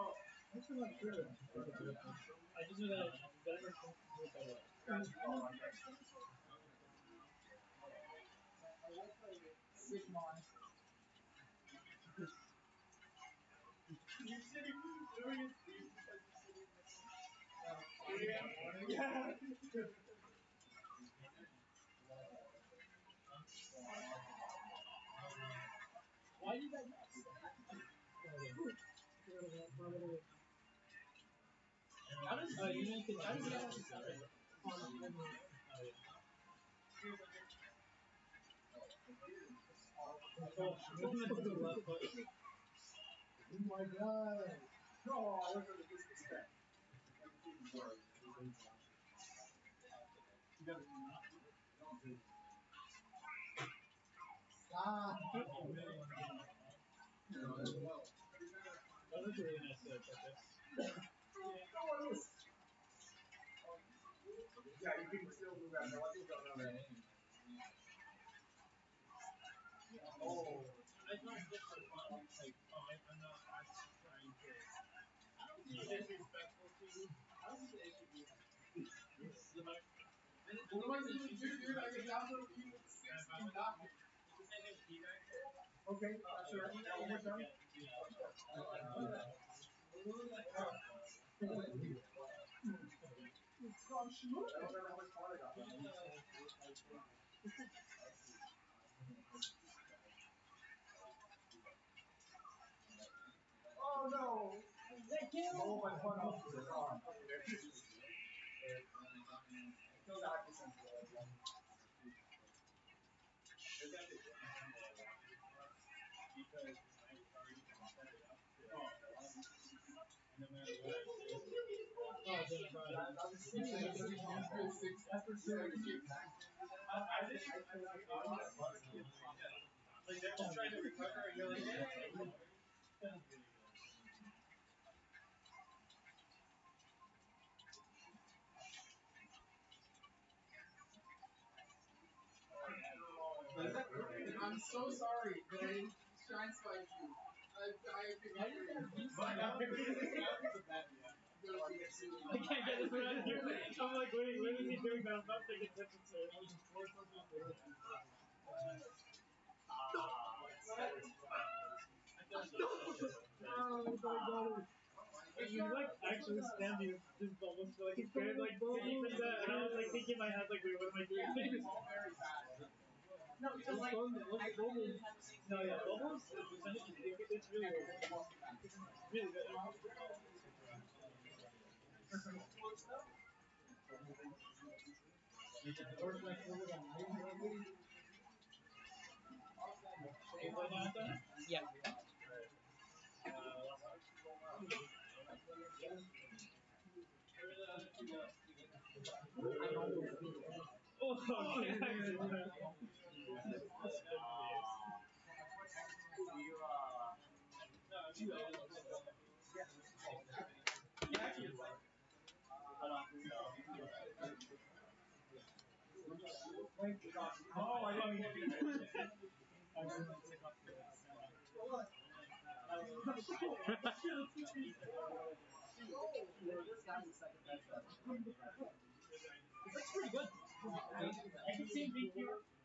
oh, I'm not sure. I just know that do it better. You're sitting Yeah. Why do you guys? How does Oh, you mean how Oh, my god. That. Yeah, you can still move out. No, I think don't know that. Oh, I'm. Okay, sure. One more time. I don't remember how much fun I got. Oh no! Roll my fun off to the. Oh, I that just trying to recover, and you're like, I'm so sorry that I didn't shine spike you. I, I think I I can't get this around here. I'm like, wait, what is he doing that I'm not paying attention to? Oh my god. You like actually standing this almost like it's good, like 50%, and I was like thinking in my head, like, wait, what am I doing? [LAUGHS] No, because like I bubbles. didn't have the same No, yeah, bubbles, the percentage, it, it's really good. Really good. You play now, Anthony? Yeah. Oh, okay. [LAUGHS] [LAUGHS] [LAUGHS] Oh, I pretty good. I can see being here.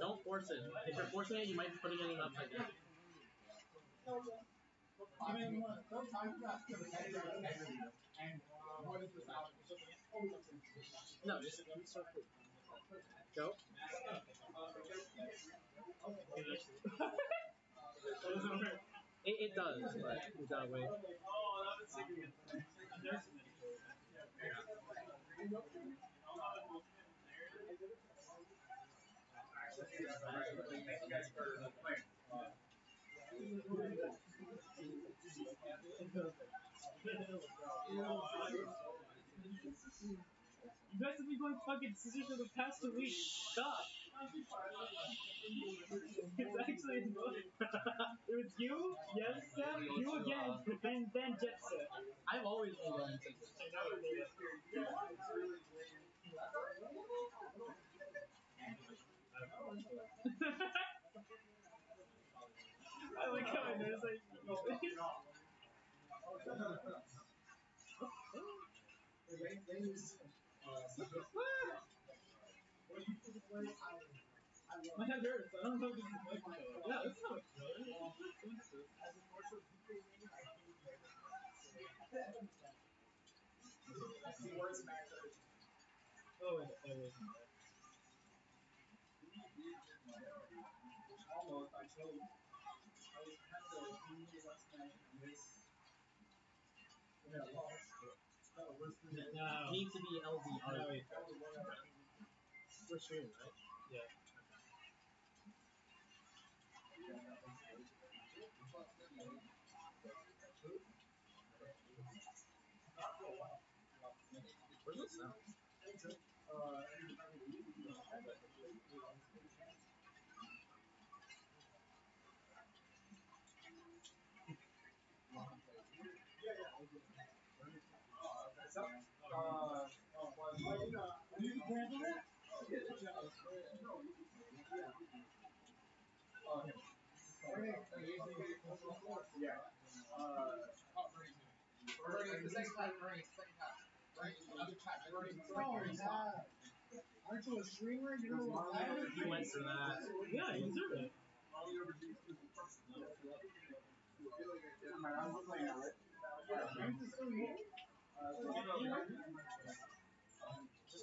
Don't force it. If you're forcing it, you might be putting it in upside down. You have to pretend you're integrity. And what is this out? No, just go. It, it does, but you gotta wait. Thank you guys for playing. You guys have been going fucking scissors for the past two weeks. Stop. It's actually annoying. [LAUGHS] it was you, yes, Sam, you again, and then Jet Set. I've always been going to. [LAUGHS] I like how I noticed like oh. [LAUGHS] the I, I My head hurts. I don't know if this is like Yeah. That's the worst match I've Oh, wait, that wasn't. Almost, I chose. I was kind of last match and missed. Yeah, lost. That was worse No. Needs to be LV. No, wait. That was one of the. We're streaming, right? Yeah. Where's the sound? Uh, You handle the. Aren't you a streamer? You know what is? He went for that. Yeah, you deserve it. I was playing it. Aren't you still here?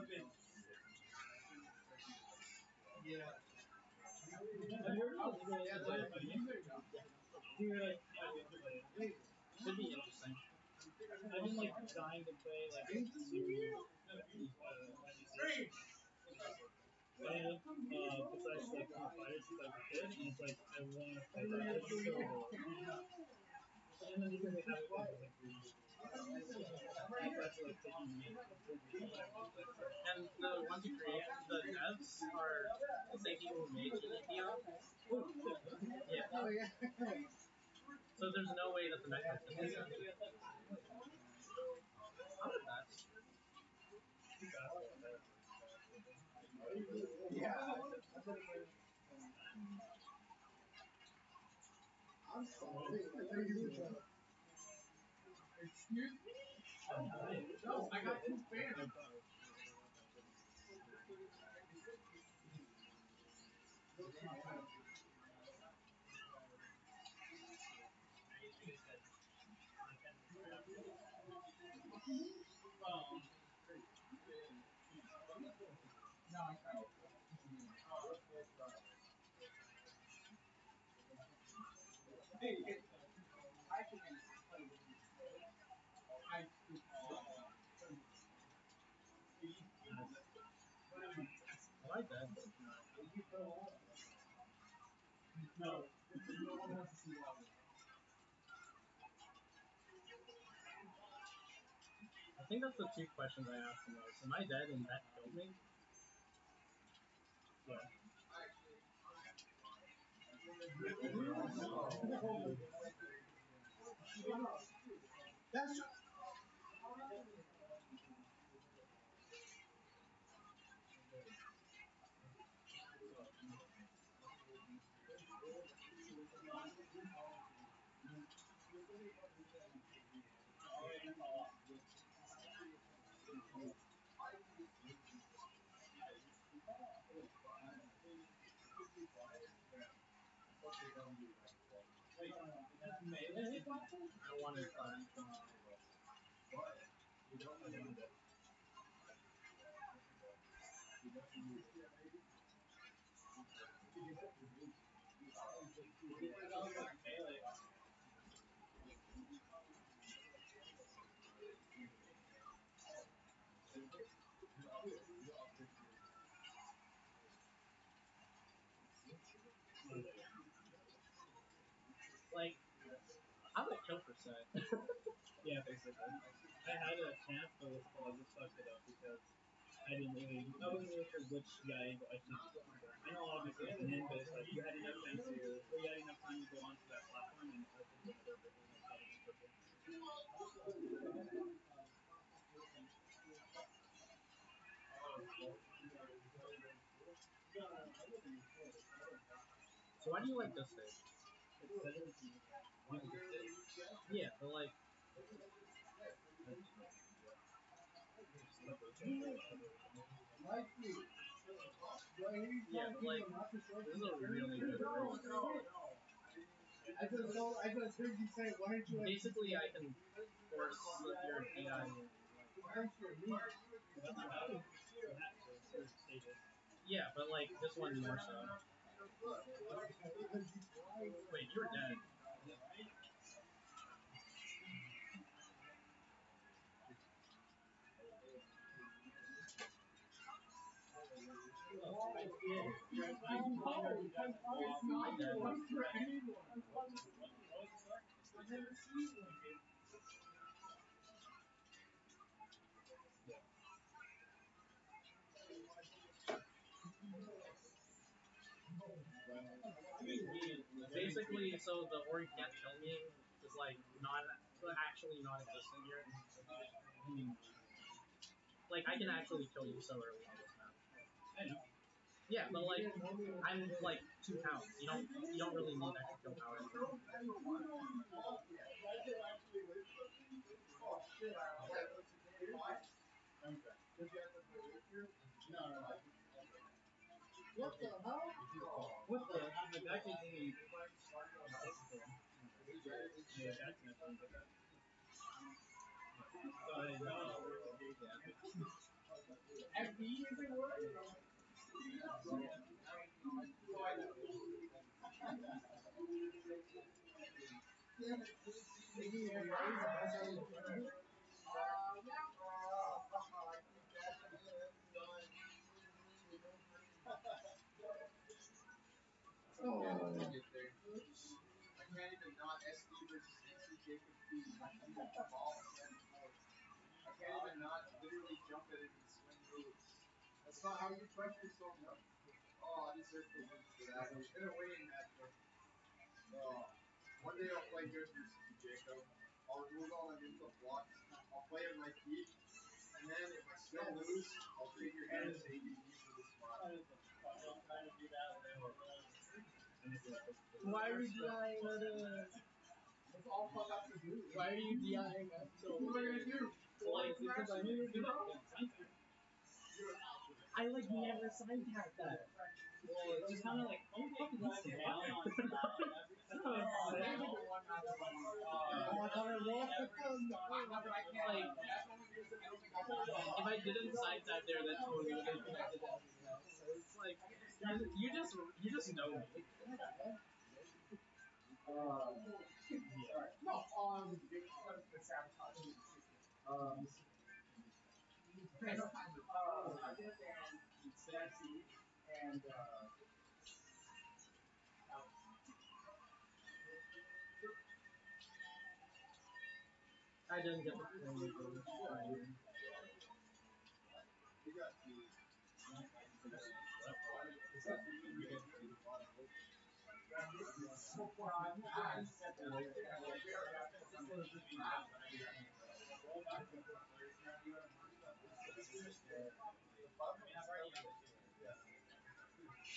have been. Yeah. I heard it was really Yeah, good, but- but you you were like, I didn't play it. Should be interesting. I've been like dying to play like serious. Uh, uh, besides like Fighters since I was a kid, and it's like I want to play that. So cool. And then because they have it like, like that's like taking me. And the ones you create, the devs are the same people who made GDPR. Yeah. Oh, yeah. So there's no way that the mechanism is [LAUGHS] Yeah. I'm sorry. Excuse me? I got two fans. Think that's the two questions I asked the most. Am I dead and that killed me? That's I wanted fun. Kill percent. Yeah, basically. I had a chance, but it was I just fucked it up because I didn't really, I wasn't really sure which guy I should. I know obviously it's an in, but it's like you had enough time to, you had enough time to go onto that platform and whatever business you was. So why do you like this stage? It's better if you want to get it. Yeah, but like, I hear you Yeah, but like, give him not to show this is a really good No, race. no, no. I just told, I just heard you say, why don't you like basically I can force your AI. Thanks aren't how it works. So that's the stages. Yeah, but like this one more so. Wait, you're dead. Basically, so the or you can't kill me is like not actually not existent here. Like I can actually kill you so early on this map. I know. Yeah, but like I'm like two pounds. You don't you don't really need extra power. What the hell? What the? The guy can you. Yeah, that's not fun, but that. So I know. P. I can't even not literally jump at it. That's not how you press yourself up. Oh, I deserve the win for that. I'm gonna win in that one. Oh. One day I'll play good versus Jacob. I'll remove all my mental blocks. I'll play with my feet. And then if I still lose, I'll take your hand and say you for the spot. Why are you DIing her to... It's all fuck up to do. Why are you DIing her to... What am I gonna do? Like, because I knew you know. I like never sign tag that. Well, it's just kind of like, oh, fucking this guy. Oh, I I lost the phone. Like, if I didn't sign that there, then totally would have connected that. It's like, you, you just, you just know me. Uh, no, um, the sabotage. Um, uh, and Sassy and, uh, I didn't get the point. Got.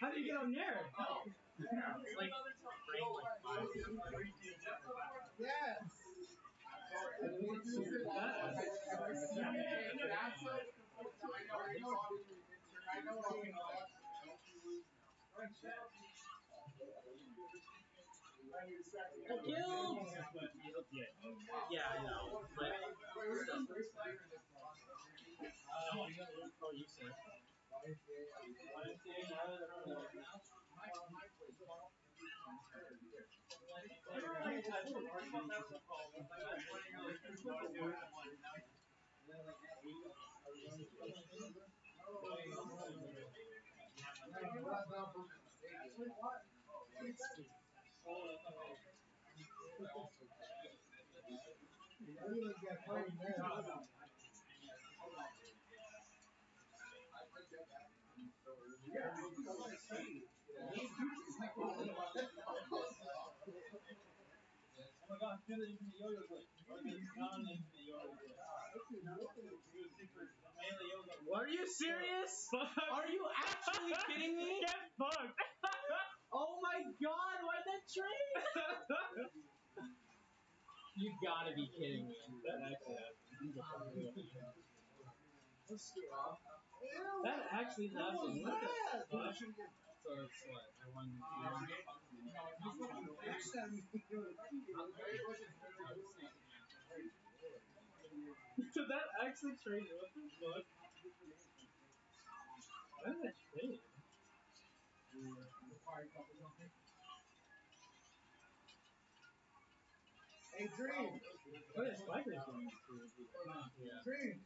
How did you get on there? It's like brain like five. Yes. I killed! Yeah, I know, but oh, you said. Oh my are you serious? Are you actually kidding me? [LAUGHS] Get fucked! Oh my god, why'd that trade? You gotta be kidding me. that actually happened. That actually happened. What the fuck? So it's what? I won. [LAUGHS] So that actually traded. What the fuck? Why did that trade? Hey, Dream. Oh yeah, Spiker's going Dream.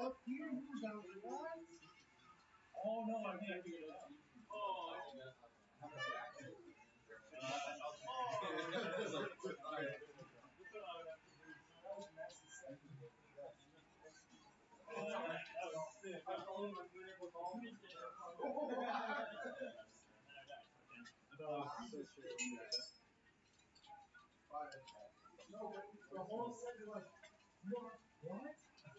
up here, he was down there. What? Oh no, I can't figure it out. [LAUGHS] No, but the whole set is like, what?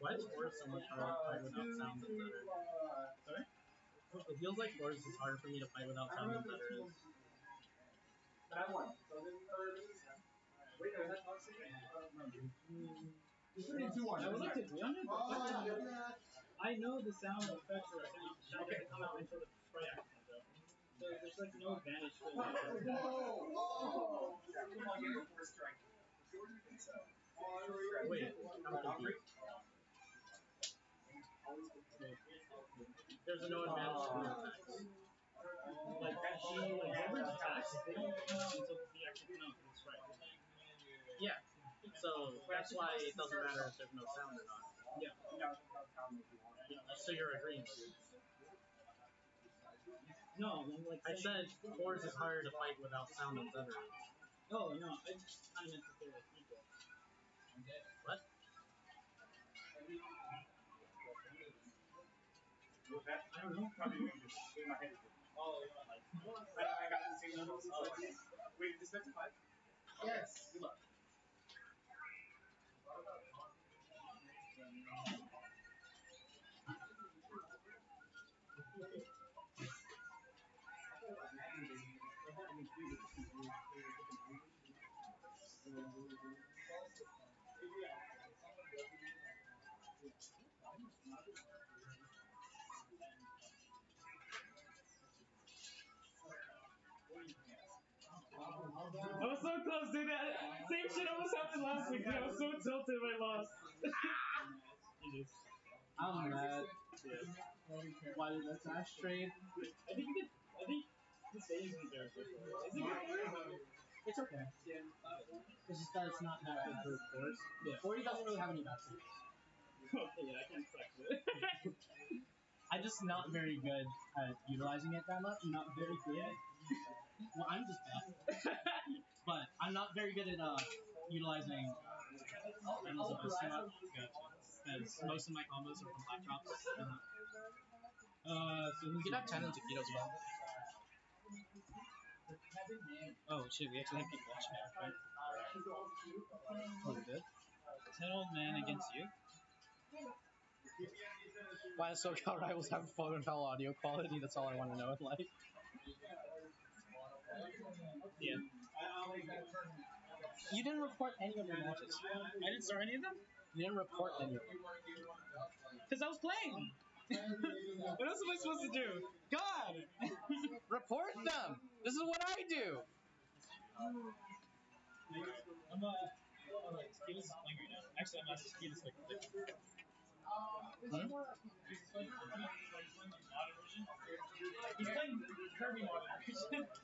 Why is Force so much harder to fight without sound than Thunder? Sorry? It feels like Force is harder for me to fight without sound than Thunder is. But I won. So then, or this time. Wait, no, that's not secret. It's three, two, one. I would like to be on it, Oh. I know the sound effects are not going to come out until the spray action comes. So there's like no advantage to it. Whoa, whoa. Come on, get a four strike. Wait. There's no advantage to the attacks. Like, attacks. Yeah. So that's why it doesn't matter if there's no sound or not. Yeah. So you're agreeing. No, like, I said Force is harder to fight without sound than Thunder. Oh, no, I just meant to say like? I don't know. Oh, I, I got the same numbers. Wait, this next five? Yes. Good luck. Almost did that. Same shit almost happened last week. Dude. I was so tilted when I lost. [LAUGHS] I'm mad. Why did that Ash trade? I think you could. I think the stage isn't there. Is it? It's okay. Yeah. It's just that it's not that good for force. Yeah. Forty doesn't really have any. [LAUGHS] Okay, yeah, I can't flex it. [LAUGHS] I'm just not very good at utilizing it that much. Not very good. Well, I'm just bad. But I'm not very good at uh, utilizing Reynolds too much. Because most of my combos are from black drops. Uh, so You can have 10 and Taquito as well. Oh shit, we actually have people watching now, right? Oh, we did? Ten old man against you. Why does SoCal Rivals have phone and audio quality? That's all I want to know in life. Yeah. You didn't report any of your matches. I didn't start any of them You didn't report any of them. because I was playing. [LAUGHS] what else am I supposed to do? God. [LAUGHS] Report them! This is what I do! I'm uh. Like, Skida's playing right now. Actually, I'm not. Skida's like. like? He's playing modern version. He's playing Kirby modern version. [LAUGHS]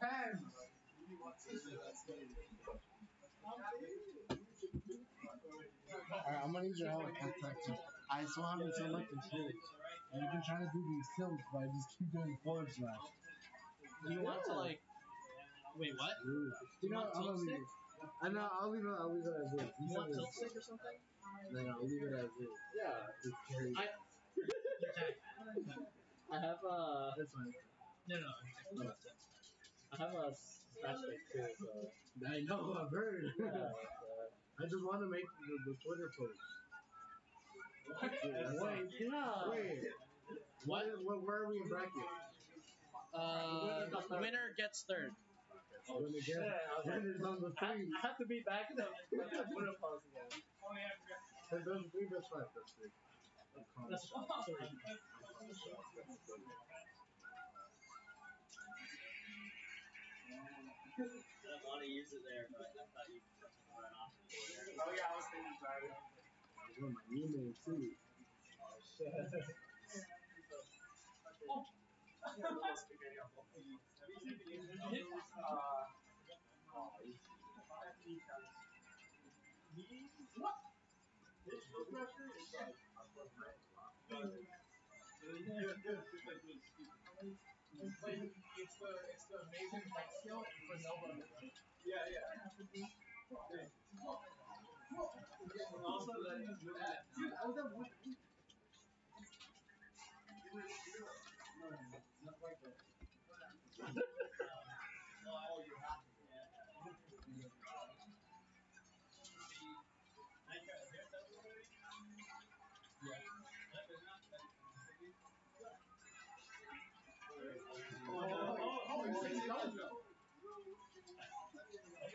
Alright, I'm gonna use your helmet protection. I still haven't selected shit. And I've been trying to do these tilts, but I just keep doing forward slash. Do you want to, like. Wait, what? Ooh. You know, want I'm tilt gonna leave it. I know, I'll leave it, I'll leave it as is. You want said tilt stick or something? No, no, I'll leave it as is. Yeah. I- [LAUGHS] I have uh, a. That's fine. No, no, no. I have a scratch stick too, so. [LAUGHS] I know, I've heard. Yeah, I just want to make the, the Twitter post. What? Wait, yeah. wait. What? What, where are we in bracket? Uh, the winner gets third. When it gets, when it's on the I, three. I have to be back in the put a pause again. Then those three, that's five, that's three. That's three. Want to use it there, but I thought you could run off. Oh yeah, I was thinking about it. Well, my email too. [LAUGHS] It's the it's the amazing tech skill for nobody. Yeah, yeah.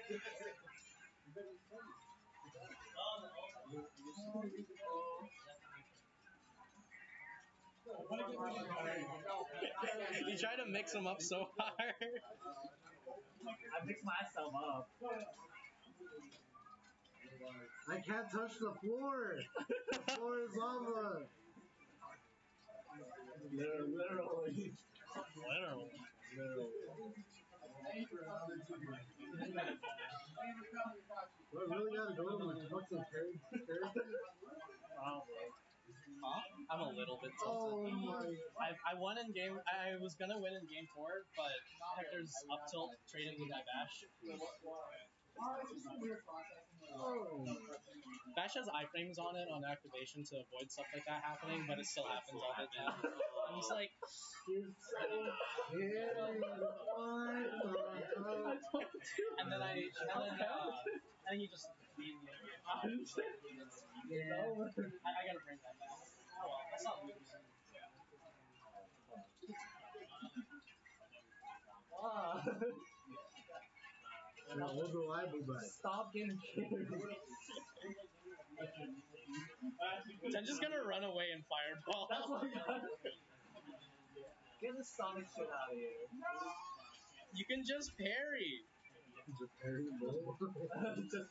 You try to mix them up so hard. I mix myself up. I can't touch the floor. The floor is lava. Literally. Literally. Do I really gotta go to my fucking Perry? Huh? I'm a little bit tilted. Oh my. I, I won in game. I was gonna win in game four, but Hector's up tilt traded with my bash. Oh. Bash has iframes on it on activation to avoid stuff like that happening, but it still happens all the time. I'm just like, Yeah, what the and then I, and then, uh, and then you just leave me. [LAUGHS] Yeah. I, I gotta bring that back. Oh well, that's not losing. Now, what [LAUGHS] do I do back? Stop getting carried. I'm just gonna run away and fireball. That's what I Get the Sonic shit out of here. You can just parry. Just Perry Bull. Just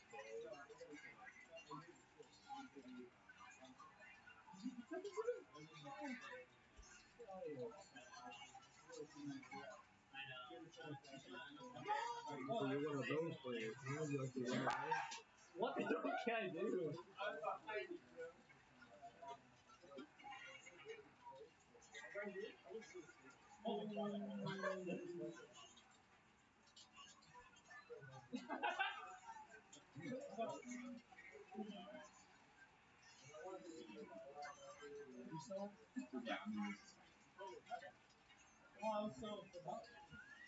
So you're one of those players. You like you're one of. What the hell can I do?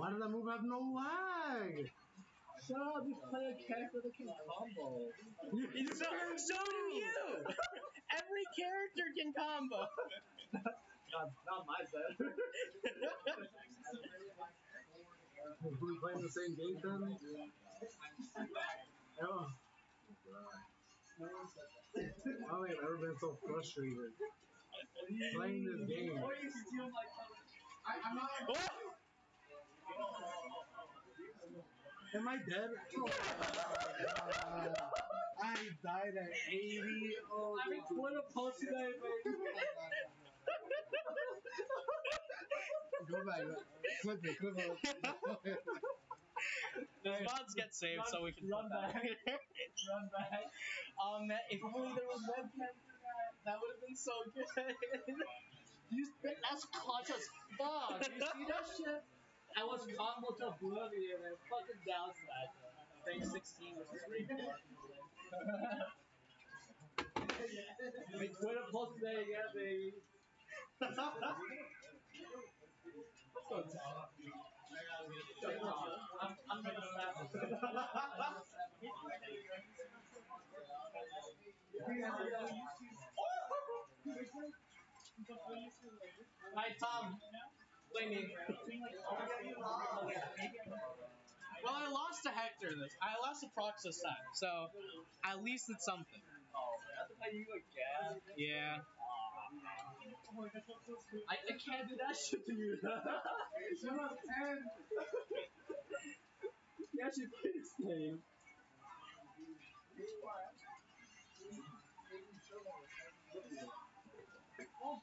Why did that move have no lag? Shut up, you play a character that can combo. [LAUGHS] so, so do you. [LAUGHS] Every character can combo. Not, not my set. [LAUGHS] Are we playing the same game then? Oh. I don't think I've ever been so frustrated playing this game. I, I'm not. Am I dead? Oh my I died at 80. Oh, I mean, Twitter post today, baby. Go back. Clip it, clip it. The spots get saved so we can Run put that. back. [LAUGHS] Run back. Um, if only there was webcam for that. That would have been so good. [LAUGHS] You, that's clutch as fuck. You see that shit? I was combo to oblivion and fucking down slash. 16 was just pretty We could have posted that again, baby. so tall. I'm, I'm gonna slap him. Hi, Tom. Well, I lost to Hector this. I lost to Proux this time, so at least it's something. Yeah. I, I can't do that shit to you. Shut up, Ted. you actually played his name. Oh, oh,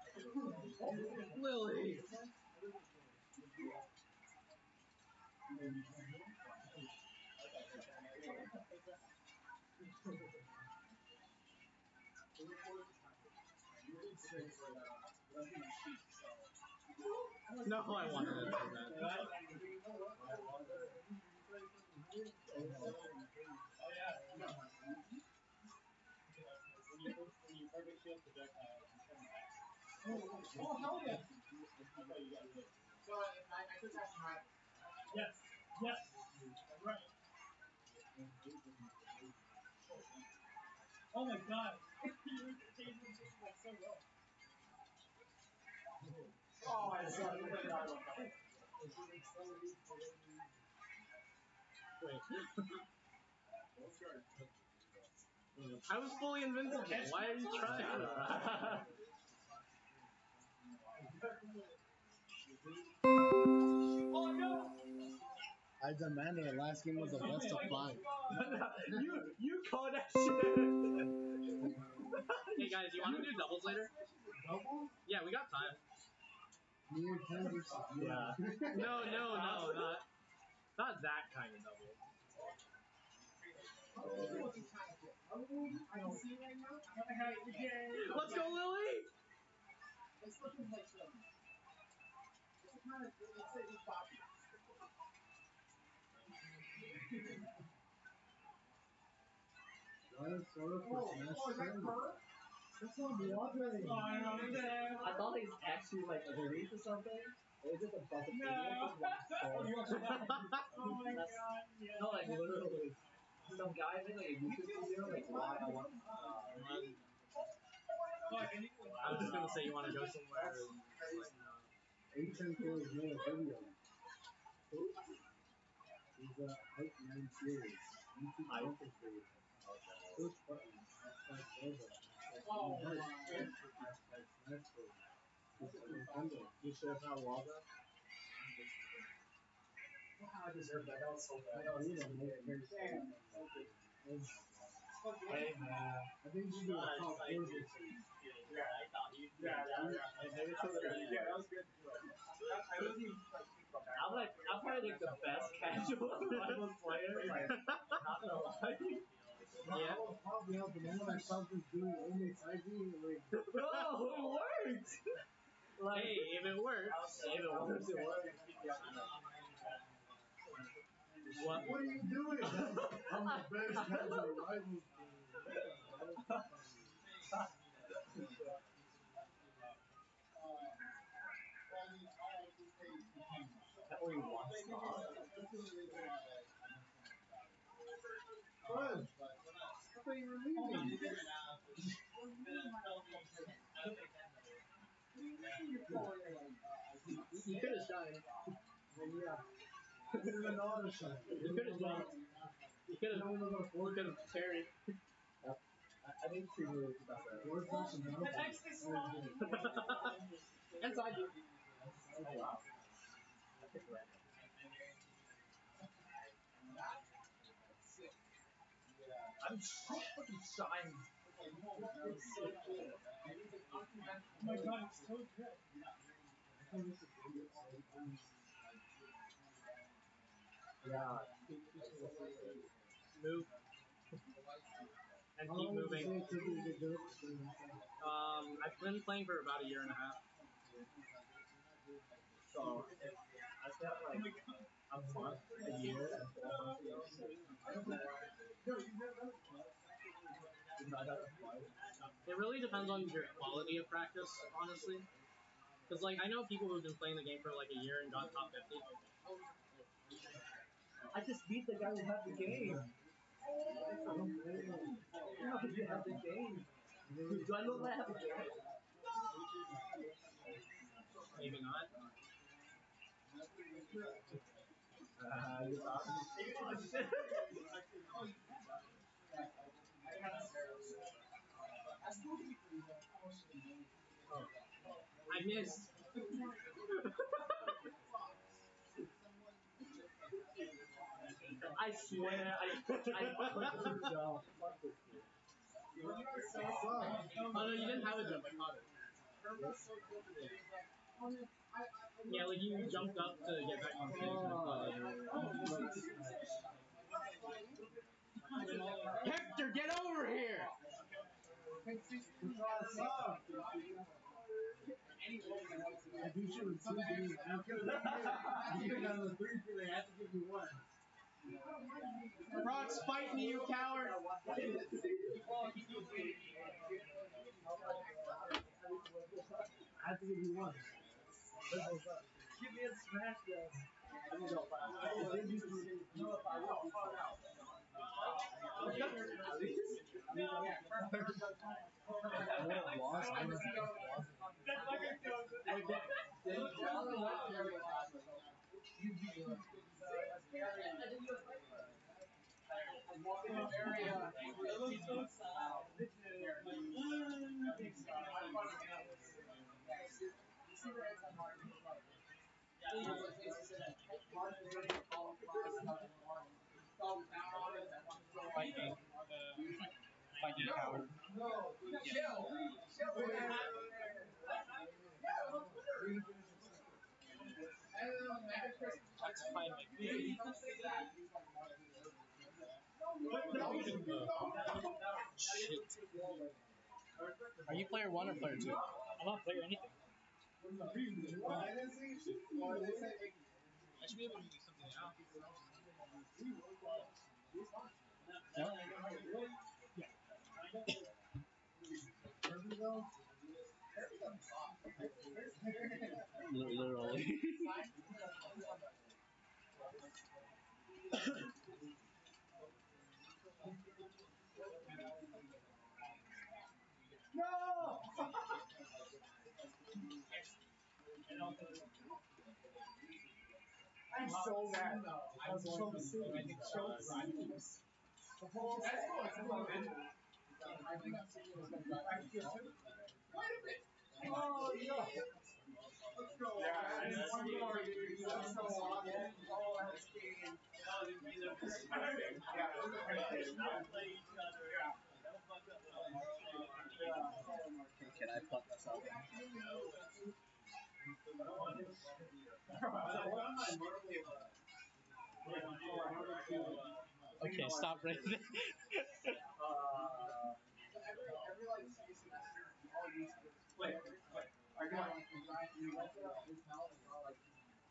Lily. No, I wanted to do that. oh, hell yeah. So I, I took that from Yes. Yes. Right. Oh my god. [LAUGHS] you changing things like so well. Oh, I saw it. [LAUGHS] I was fully invincible. Why are you trying? [LAUGHS] Oh no. I demanded the last game was a best of five. [LAUGHS] you you call that shit. [LAUGHS] hey guys, you want to do doubles later? Double? Yeah, we got time. Me and Ken versus you. Yeah. [LAUGHS] No, no, no, not not that kind of double. I don't see right now. Let's go, Lily. It's looking like some. It's kind of. It's like it's Bobby. Ryan Soda Oh, oh, is that? That's not. Oh, I thought they actually like agreed to something. Or is it bucket? No. [LAUGHS] Oh my god. Yeah. No, like literally. Some guy made like a YouTube video like why I want. Uh, Fuck, I need to I was just gonna say you want to go somewhere. and, like, uh, Ancient Kills made a video. He's a Hype Man series. YouTube content creator. Push button. Hashtag Zelda. Hashtag Hype. my. Hashtag Smash Bros. Hashtag Nintendo. you should have had Waza. I deserve that. That was so I don't need them. Hey man. I think you do a top week. Yeah, yeah, yeah. Maybe some of the- Yeah, that was good. I wasn't even like thinking about that. I'm like I'm probably like the best casual player. Like not gonna lie. Yeah. I was probably out the moment I saw this doing only IG, like, Bro, it worked. Like, Hey, if it works, if it works, it works. What? what are you doing? I'm the best casual rivals. that where you want to stop? Fun. I thought you were leaving. You could have shined. Yeah. I didn't even know how to shine. You could have could have. You could have carried. I, about that. Where's that from now? It's actually small. Yes, I. Oh wow. I'm so fucking. Oh my god, it's so good. Yeah. Move. And keep moving. Um, I've been playing for about a year and a half. So if I spent like a month, a year. It really depends on your quality of practice, honestly. Because like I know people who've been playing the game for like a year and got top fifty. I just beat the guy who had the game. How did you have the game? Do I look like I have the game? Maybe not. Thought I missed. I swear, I, I Good job. Oh no, you didn't have a jump. I caught it. Yeah, like you jumped up to get back on stage. and I caught it. Hector, get over here! If you shoot two beans, I'm gonna you got the three for they have to give you one. Brock's fighting you, coward! I have to give you one. Give me a smash gun. If they use the- no, if I will, I'll out. I would have lost. I would have Fighting. Uh, fighting a coward. That's fine. Like, shit. Are you player one or player two? I'm not player anything. I should be able to do something now. [LAUGHS] Literally. [LAUGHS] I'm so mad. I was so think so The whole I think I'm seeing what's. I feel too. Wait a minute. Oh, yeah. Let's go. Yeah, And that's one more. Let's go on. Oh, that's game. Can I pluck this out? Okay, stop right there. Every, like we all use this. Wait, wait. You like it?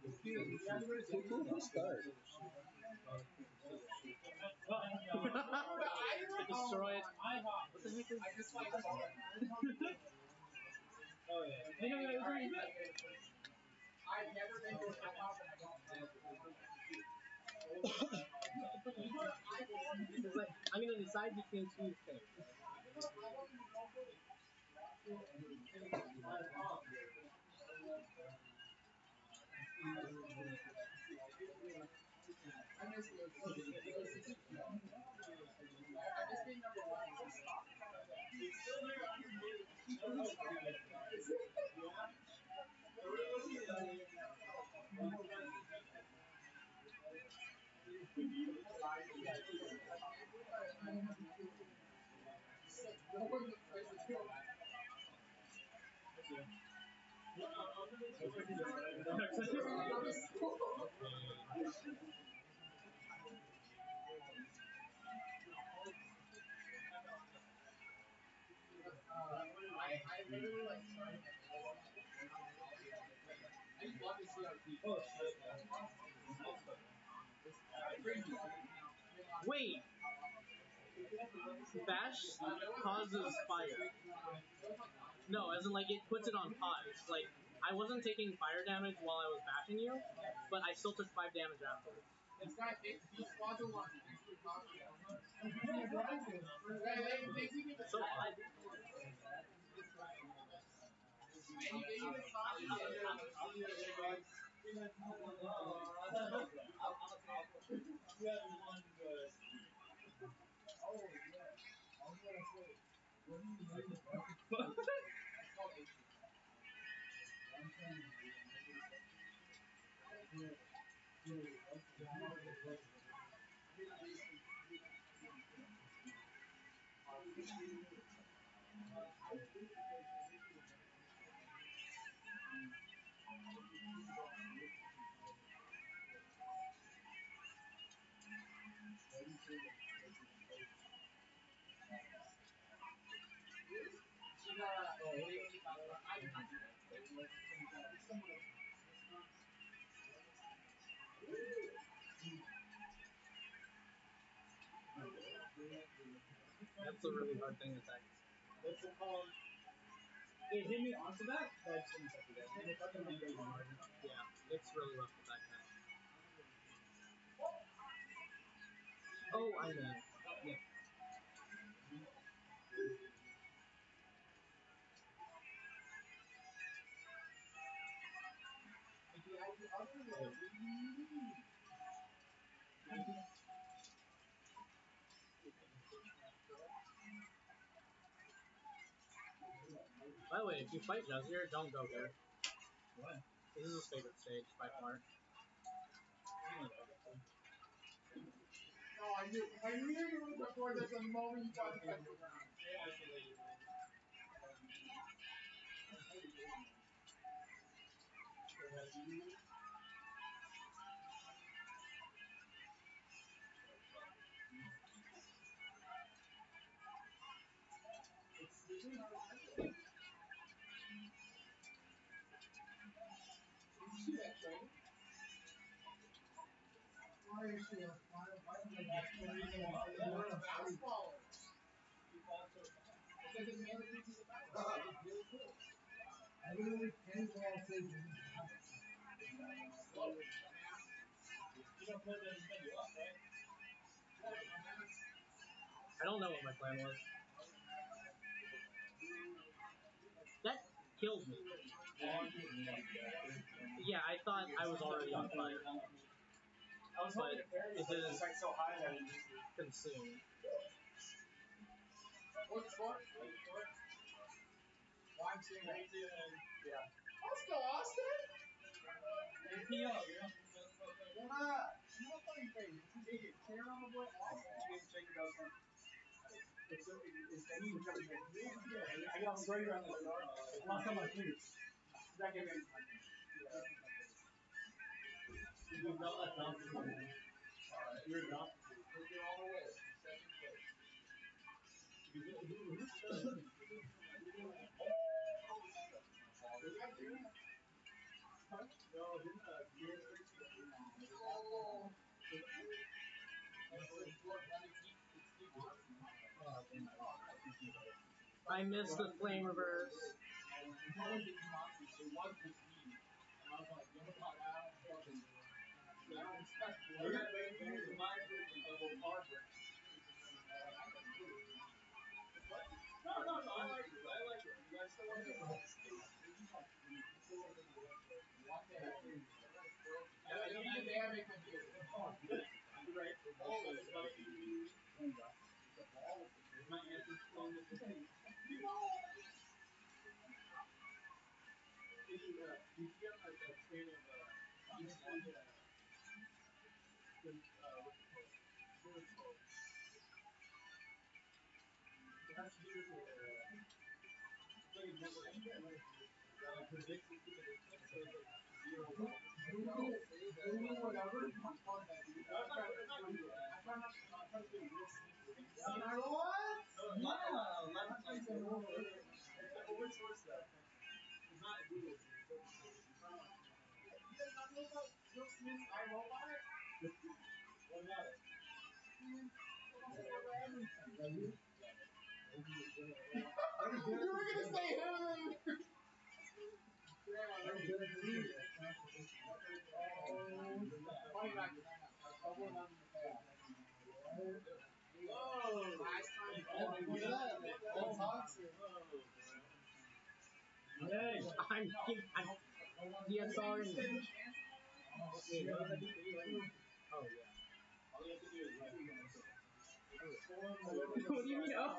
who, it. What the heck is I Oh yeah. I've never been to a like, I'm gonna decide between two things. I miss Wait, bash causes fire. No, as in like it puts it on pause. Like I wasn't taking fire damage while I was bashing you, but I still took five damage afterwards. It's not, it, these squads one. Thanks for that's a really hard thing to attack. What's it called? It hit me onto that, I just didn't it again. And it's up in my grade hard. Yeah, it's really rough attack that. Oh, I know. By the way, if you fight Jazir, don't go there. Why? This is his favorite stage by far. Oh, I knew, I knew you were before this the moment you got the second round. I don't know what my plan was. That killed me. Yeah, I thought I was already on fire. I was But hoping to it but it's like so high that it just consume. What's the score? Why I'm saying that. yeah. Let's go, Austin! Hey, PO, you're not Come on! You know funny face. Hey, cheer on the boy Austin. Didn't check it out some. It's so it's any coming in. I got straight around the door. Last time I played. That gave me You I missed the flame reverse. It. You You were gonna say him! I'm I'm write it. what do you mean? Oh,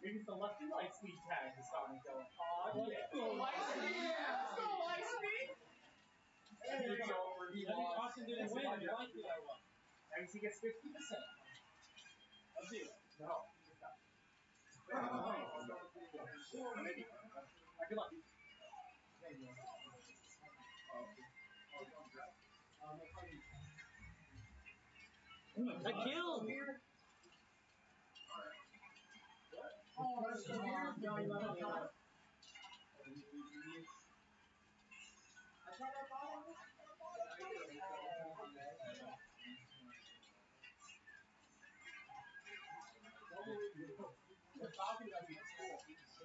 Maybe it's the left and speed tag is starting to go, aw, yeah. Yeah, let's go, Lightspeed! And it's over, he lost. Austin didn't win. You liked it, I won. And he gets fifty percent. Let's see. No. he. Maybe. Good luck. I killed. Oh, that's so weird. No, you left it. I tried that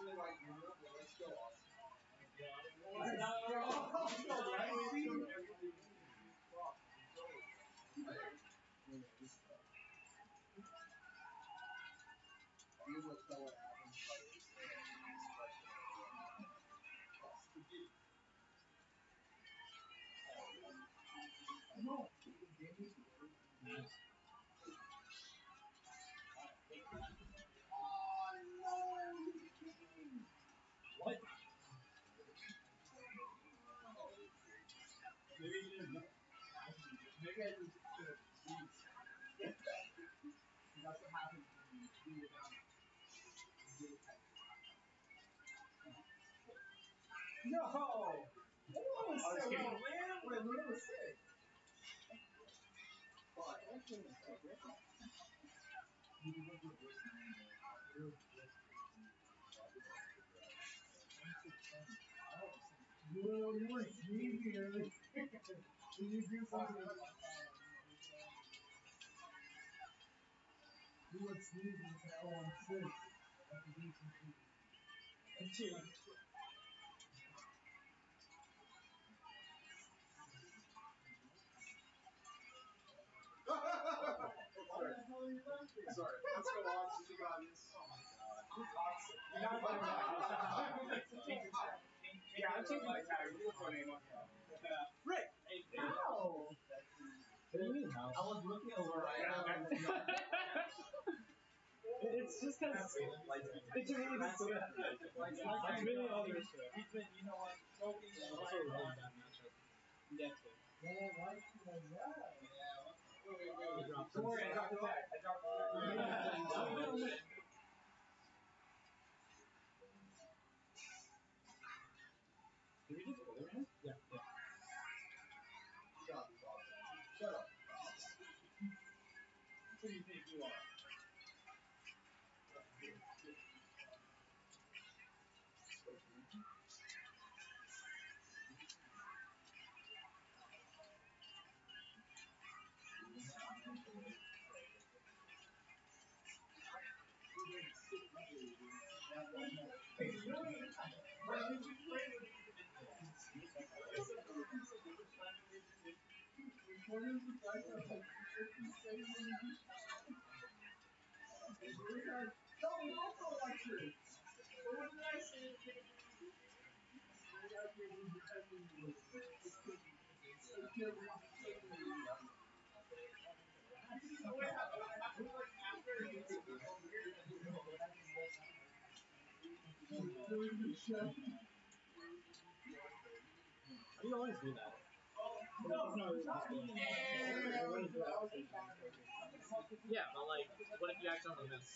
I really like you, but let's go, Austin. Let's go, Lightspeed. You No! Oh, was I was so kidding. man. Wait, Luna was sick. Well, you were sneezing earlier. Can you do something? You were said, oh, I'm sick. I have to do something. Sorry, let's go you this. Oh my god. You're not. Yeah, I'm changing my. You on Rick. Ow! What do you mean how? I was looking over right now. It's just cause it's really That's really all. You know what, also really bad matchup. It. Why is she like that? He dropped Don't worry, I dropped the tag. I dropped the tag. You always do that? Yeah, but like, what if you accidentally miss?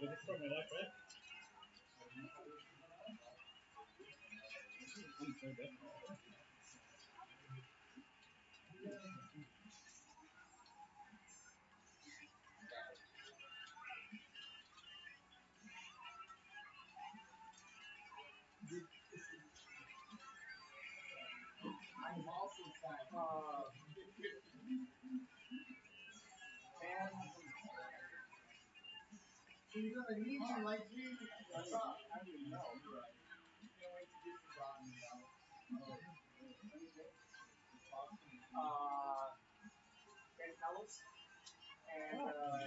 So dead. She's gonna need you like me. What's? I don't even know. Can't wait to get you gotten out. Uh, Ben Fellows and uh,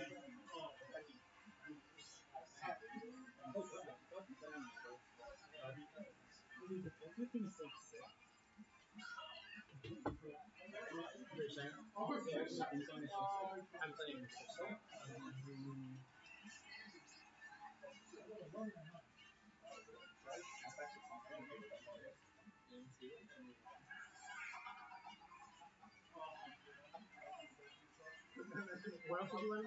Becky. So sick. You're everything's so uh, I'm saying. What else did you learn?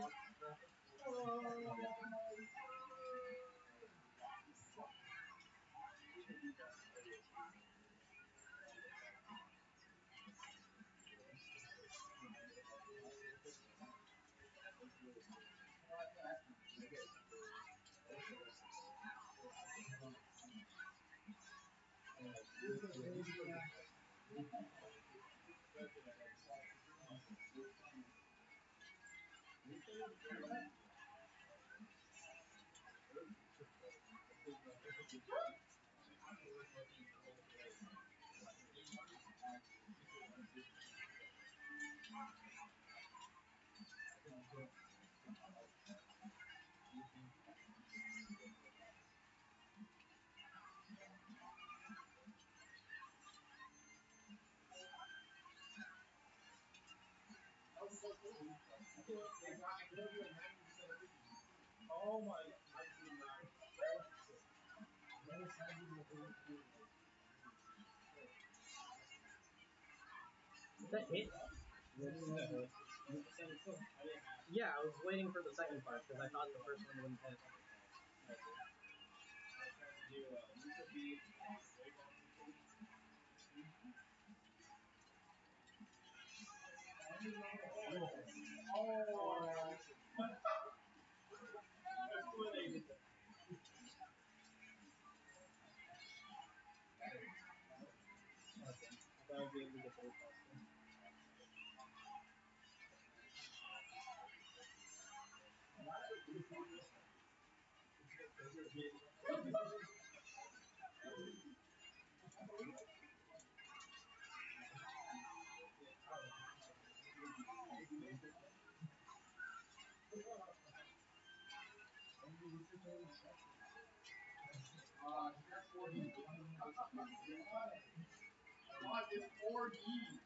Oh my. Is that hit? Yeah, I was waiting for the second part because I thought the first one wouldn't hit. Oh. Uh, that's 4D.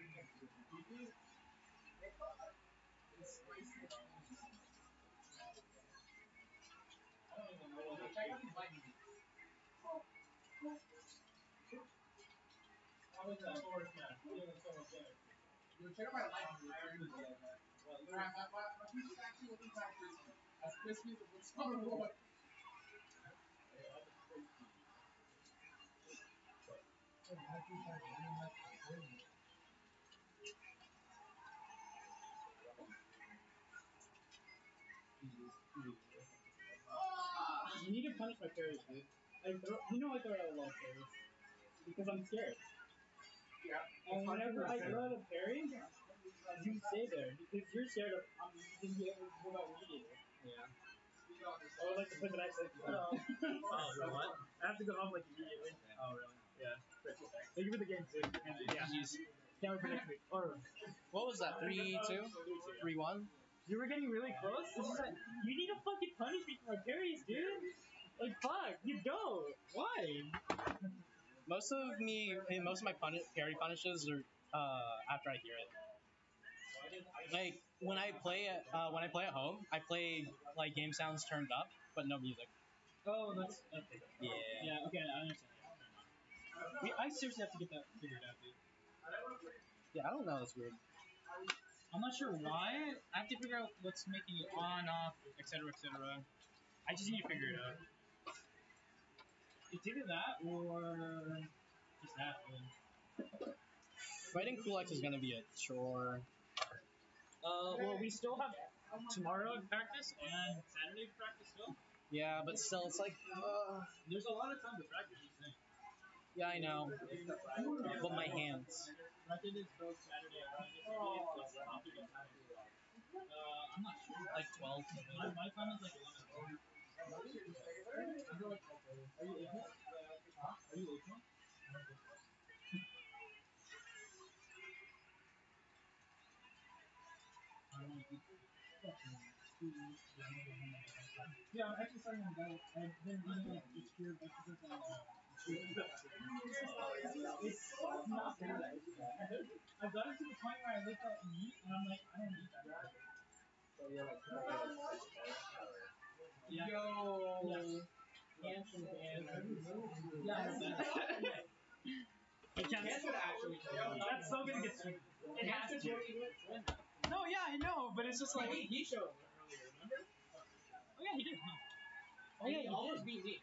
How was that forward smash? Feeling so much better. Yo, check out my lightning. My, my, my, my pizza's actually looking kind of crispy. As crispy as it looks on the board. You punish my parries, dude. I throw, you know I throw out a lot of parries. Because I'm scared. Yeah. And whenever I throw out a parry, you stay there. Because you're scared of I'm going to be able to move out immediately. Yeah. I would like to put the next like, Oh, [LAUGHS] you're what? I have to go home like immediately. Oh, really? Yeah. Thank you for the game, too. And, yeah. Can't wait for next week. Or, What was that? Three two, three one. you were getting really close. This is like, you need to fucking punish me for my parries, dude. Like, fuck, you don't. Why? Most of me, most of my puni- parry punishes are uh, after I hear it. Like when I play at uh, when I play at home, I play like game sounds turned up, but no music. Oh, that's okay. Yeah. Yeah, okay, I understand. We, I seriously have to get that figured out, dude. Yeah, I don't know. That's weird. I'm not sure why. I have to figure out what's making it on, off, etc., etc. I just need to figure it out. It's either that or just that. Really. Fighting X is gonna be a chore. Uh, well, we still have tomorrow to practice and Saturday practice still. Yeah, but still, it's like, uh, There's a lot of time to practice. Yeah, I know. But my hands. Practice is both Saturday and Sunday. so it's not too bad. Uh, I'm not sure. Like twelve. My, my time is like 11. Are you Ignis? Are you Ignis? Yeah, I'm actually starting on that. I've been eating like each year vegetables and uh, it's not bad. I've gotten to the point where I look at meat and I'm like, I don't need that. So Yeah. Yo. Yeah. Yeah, I heard that. I can't. Actually. That's so gonna get. It has to. No, yeah, I know, but it's just like. He, he showed me earlier, remember? Oh yeah, he did. Huh? Oh yeah, he he always did. beat me.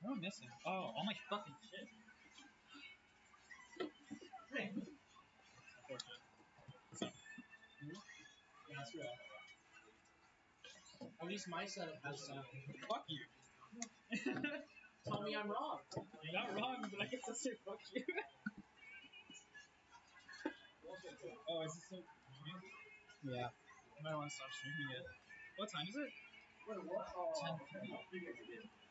What am I missing? Oh, all my fucking shit. At least my setup has sound. Fuck you. [LAUGHS] Tell me I'm wrong. You're not wrong, but I guess I'll say fuck you. oh, is this so? Yeah. I might want to stop streaming it. What time is it? Wait, what? Oh, Ten. okay.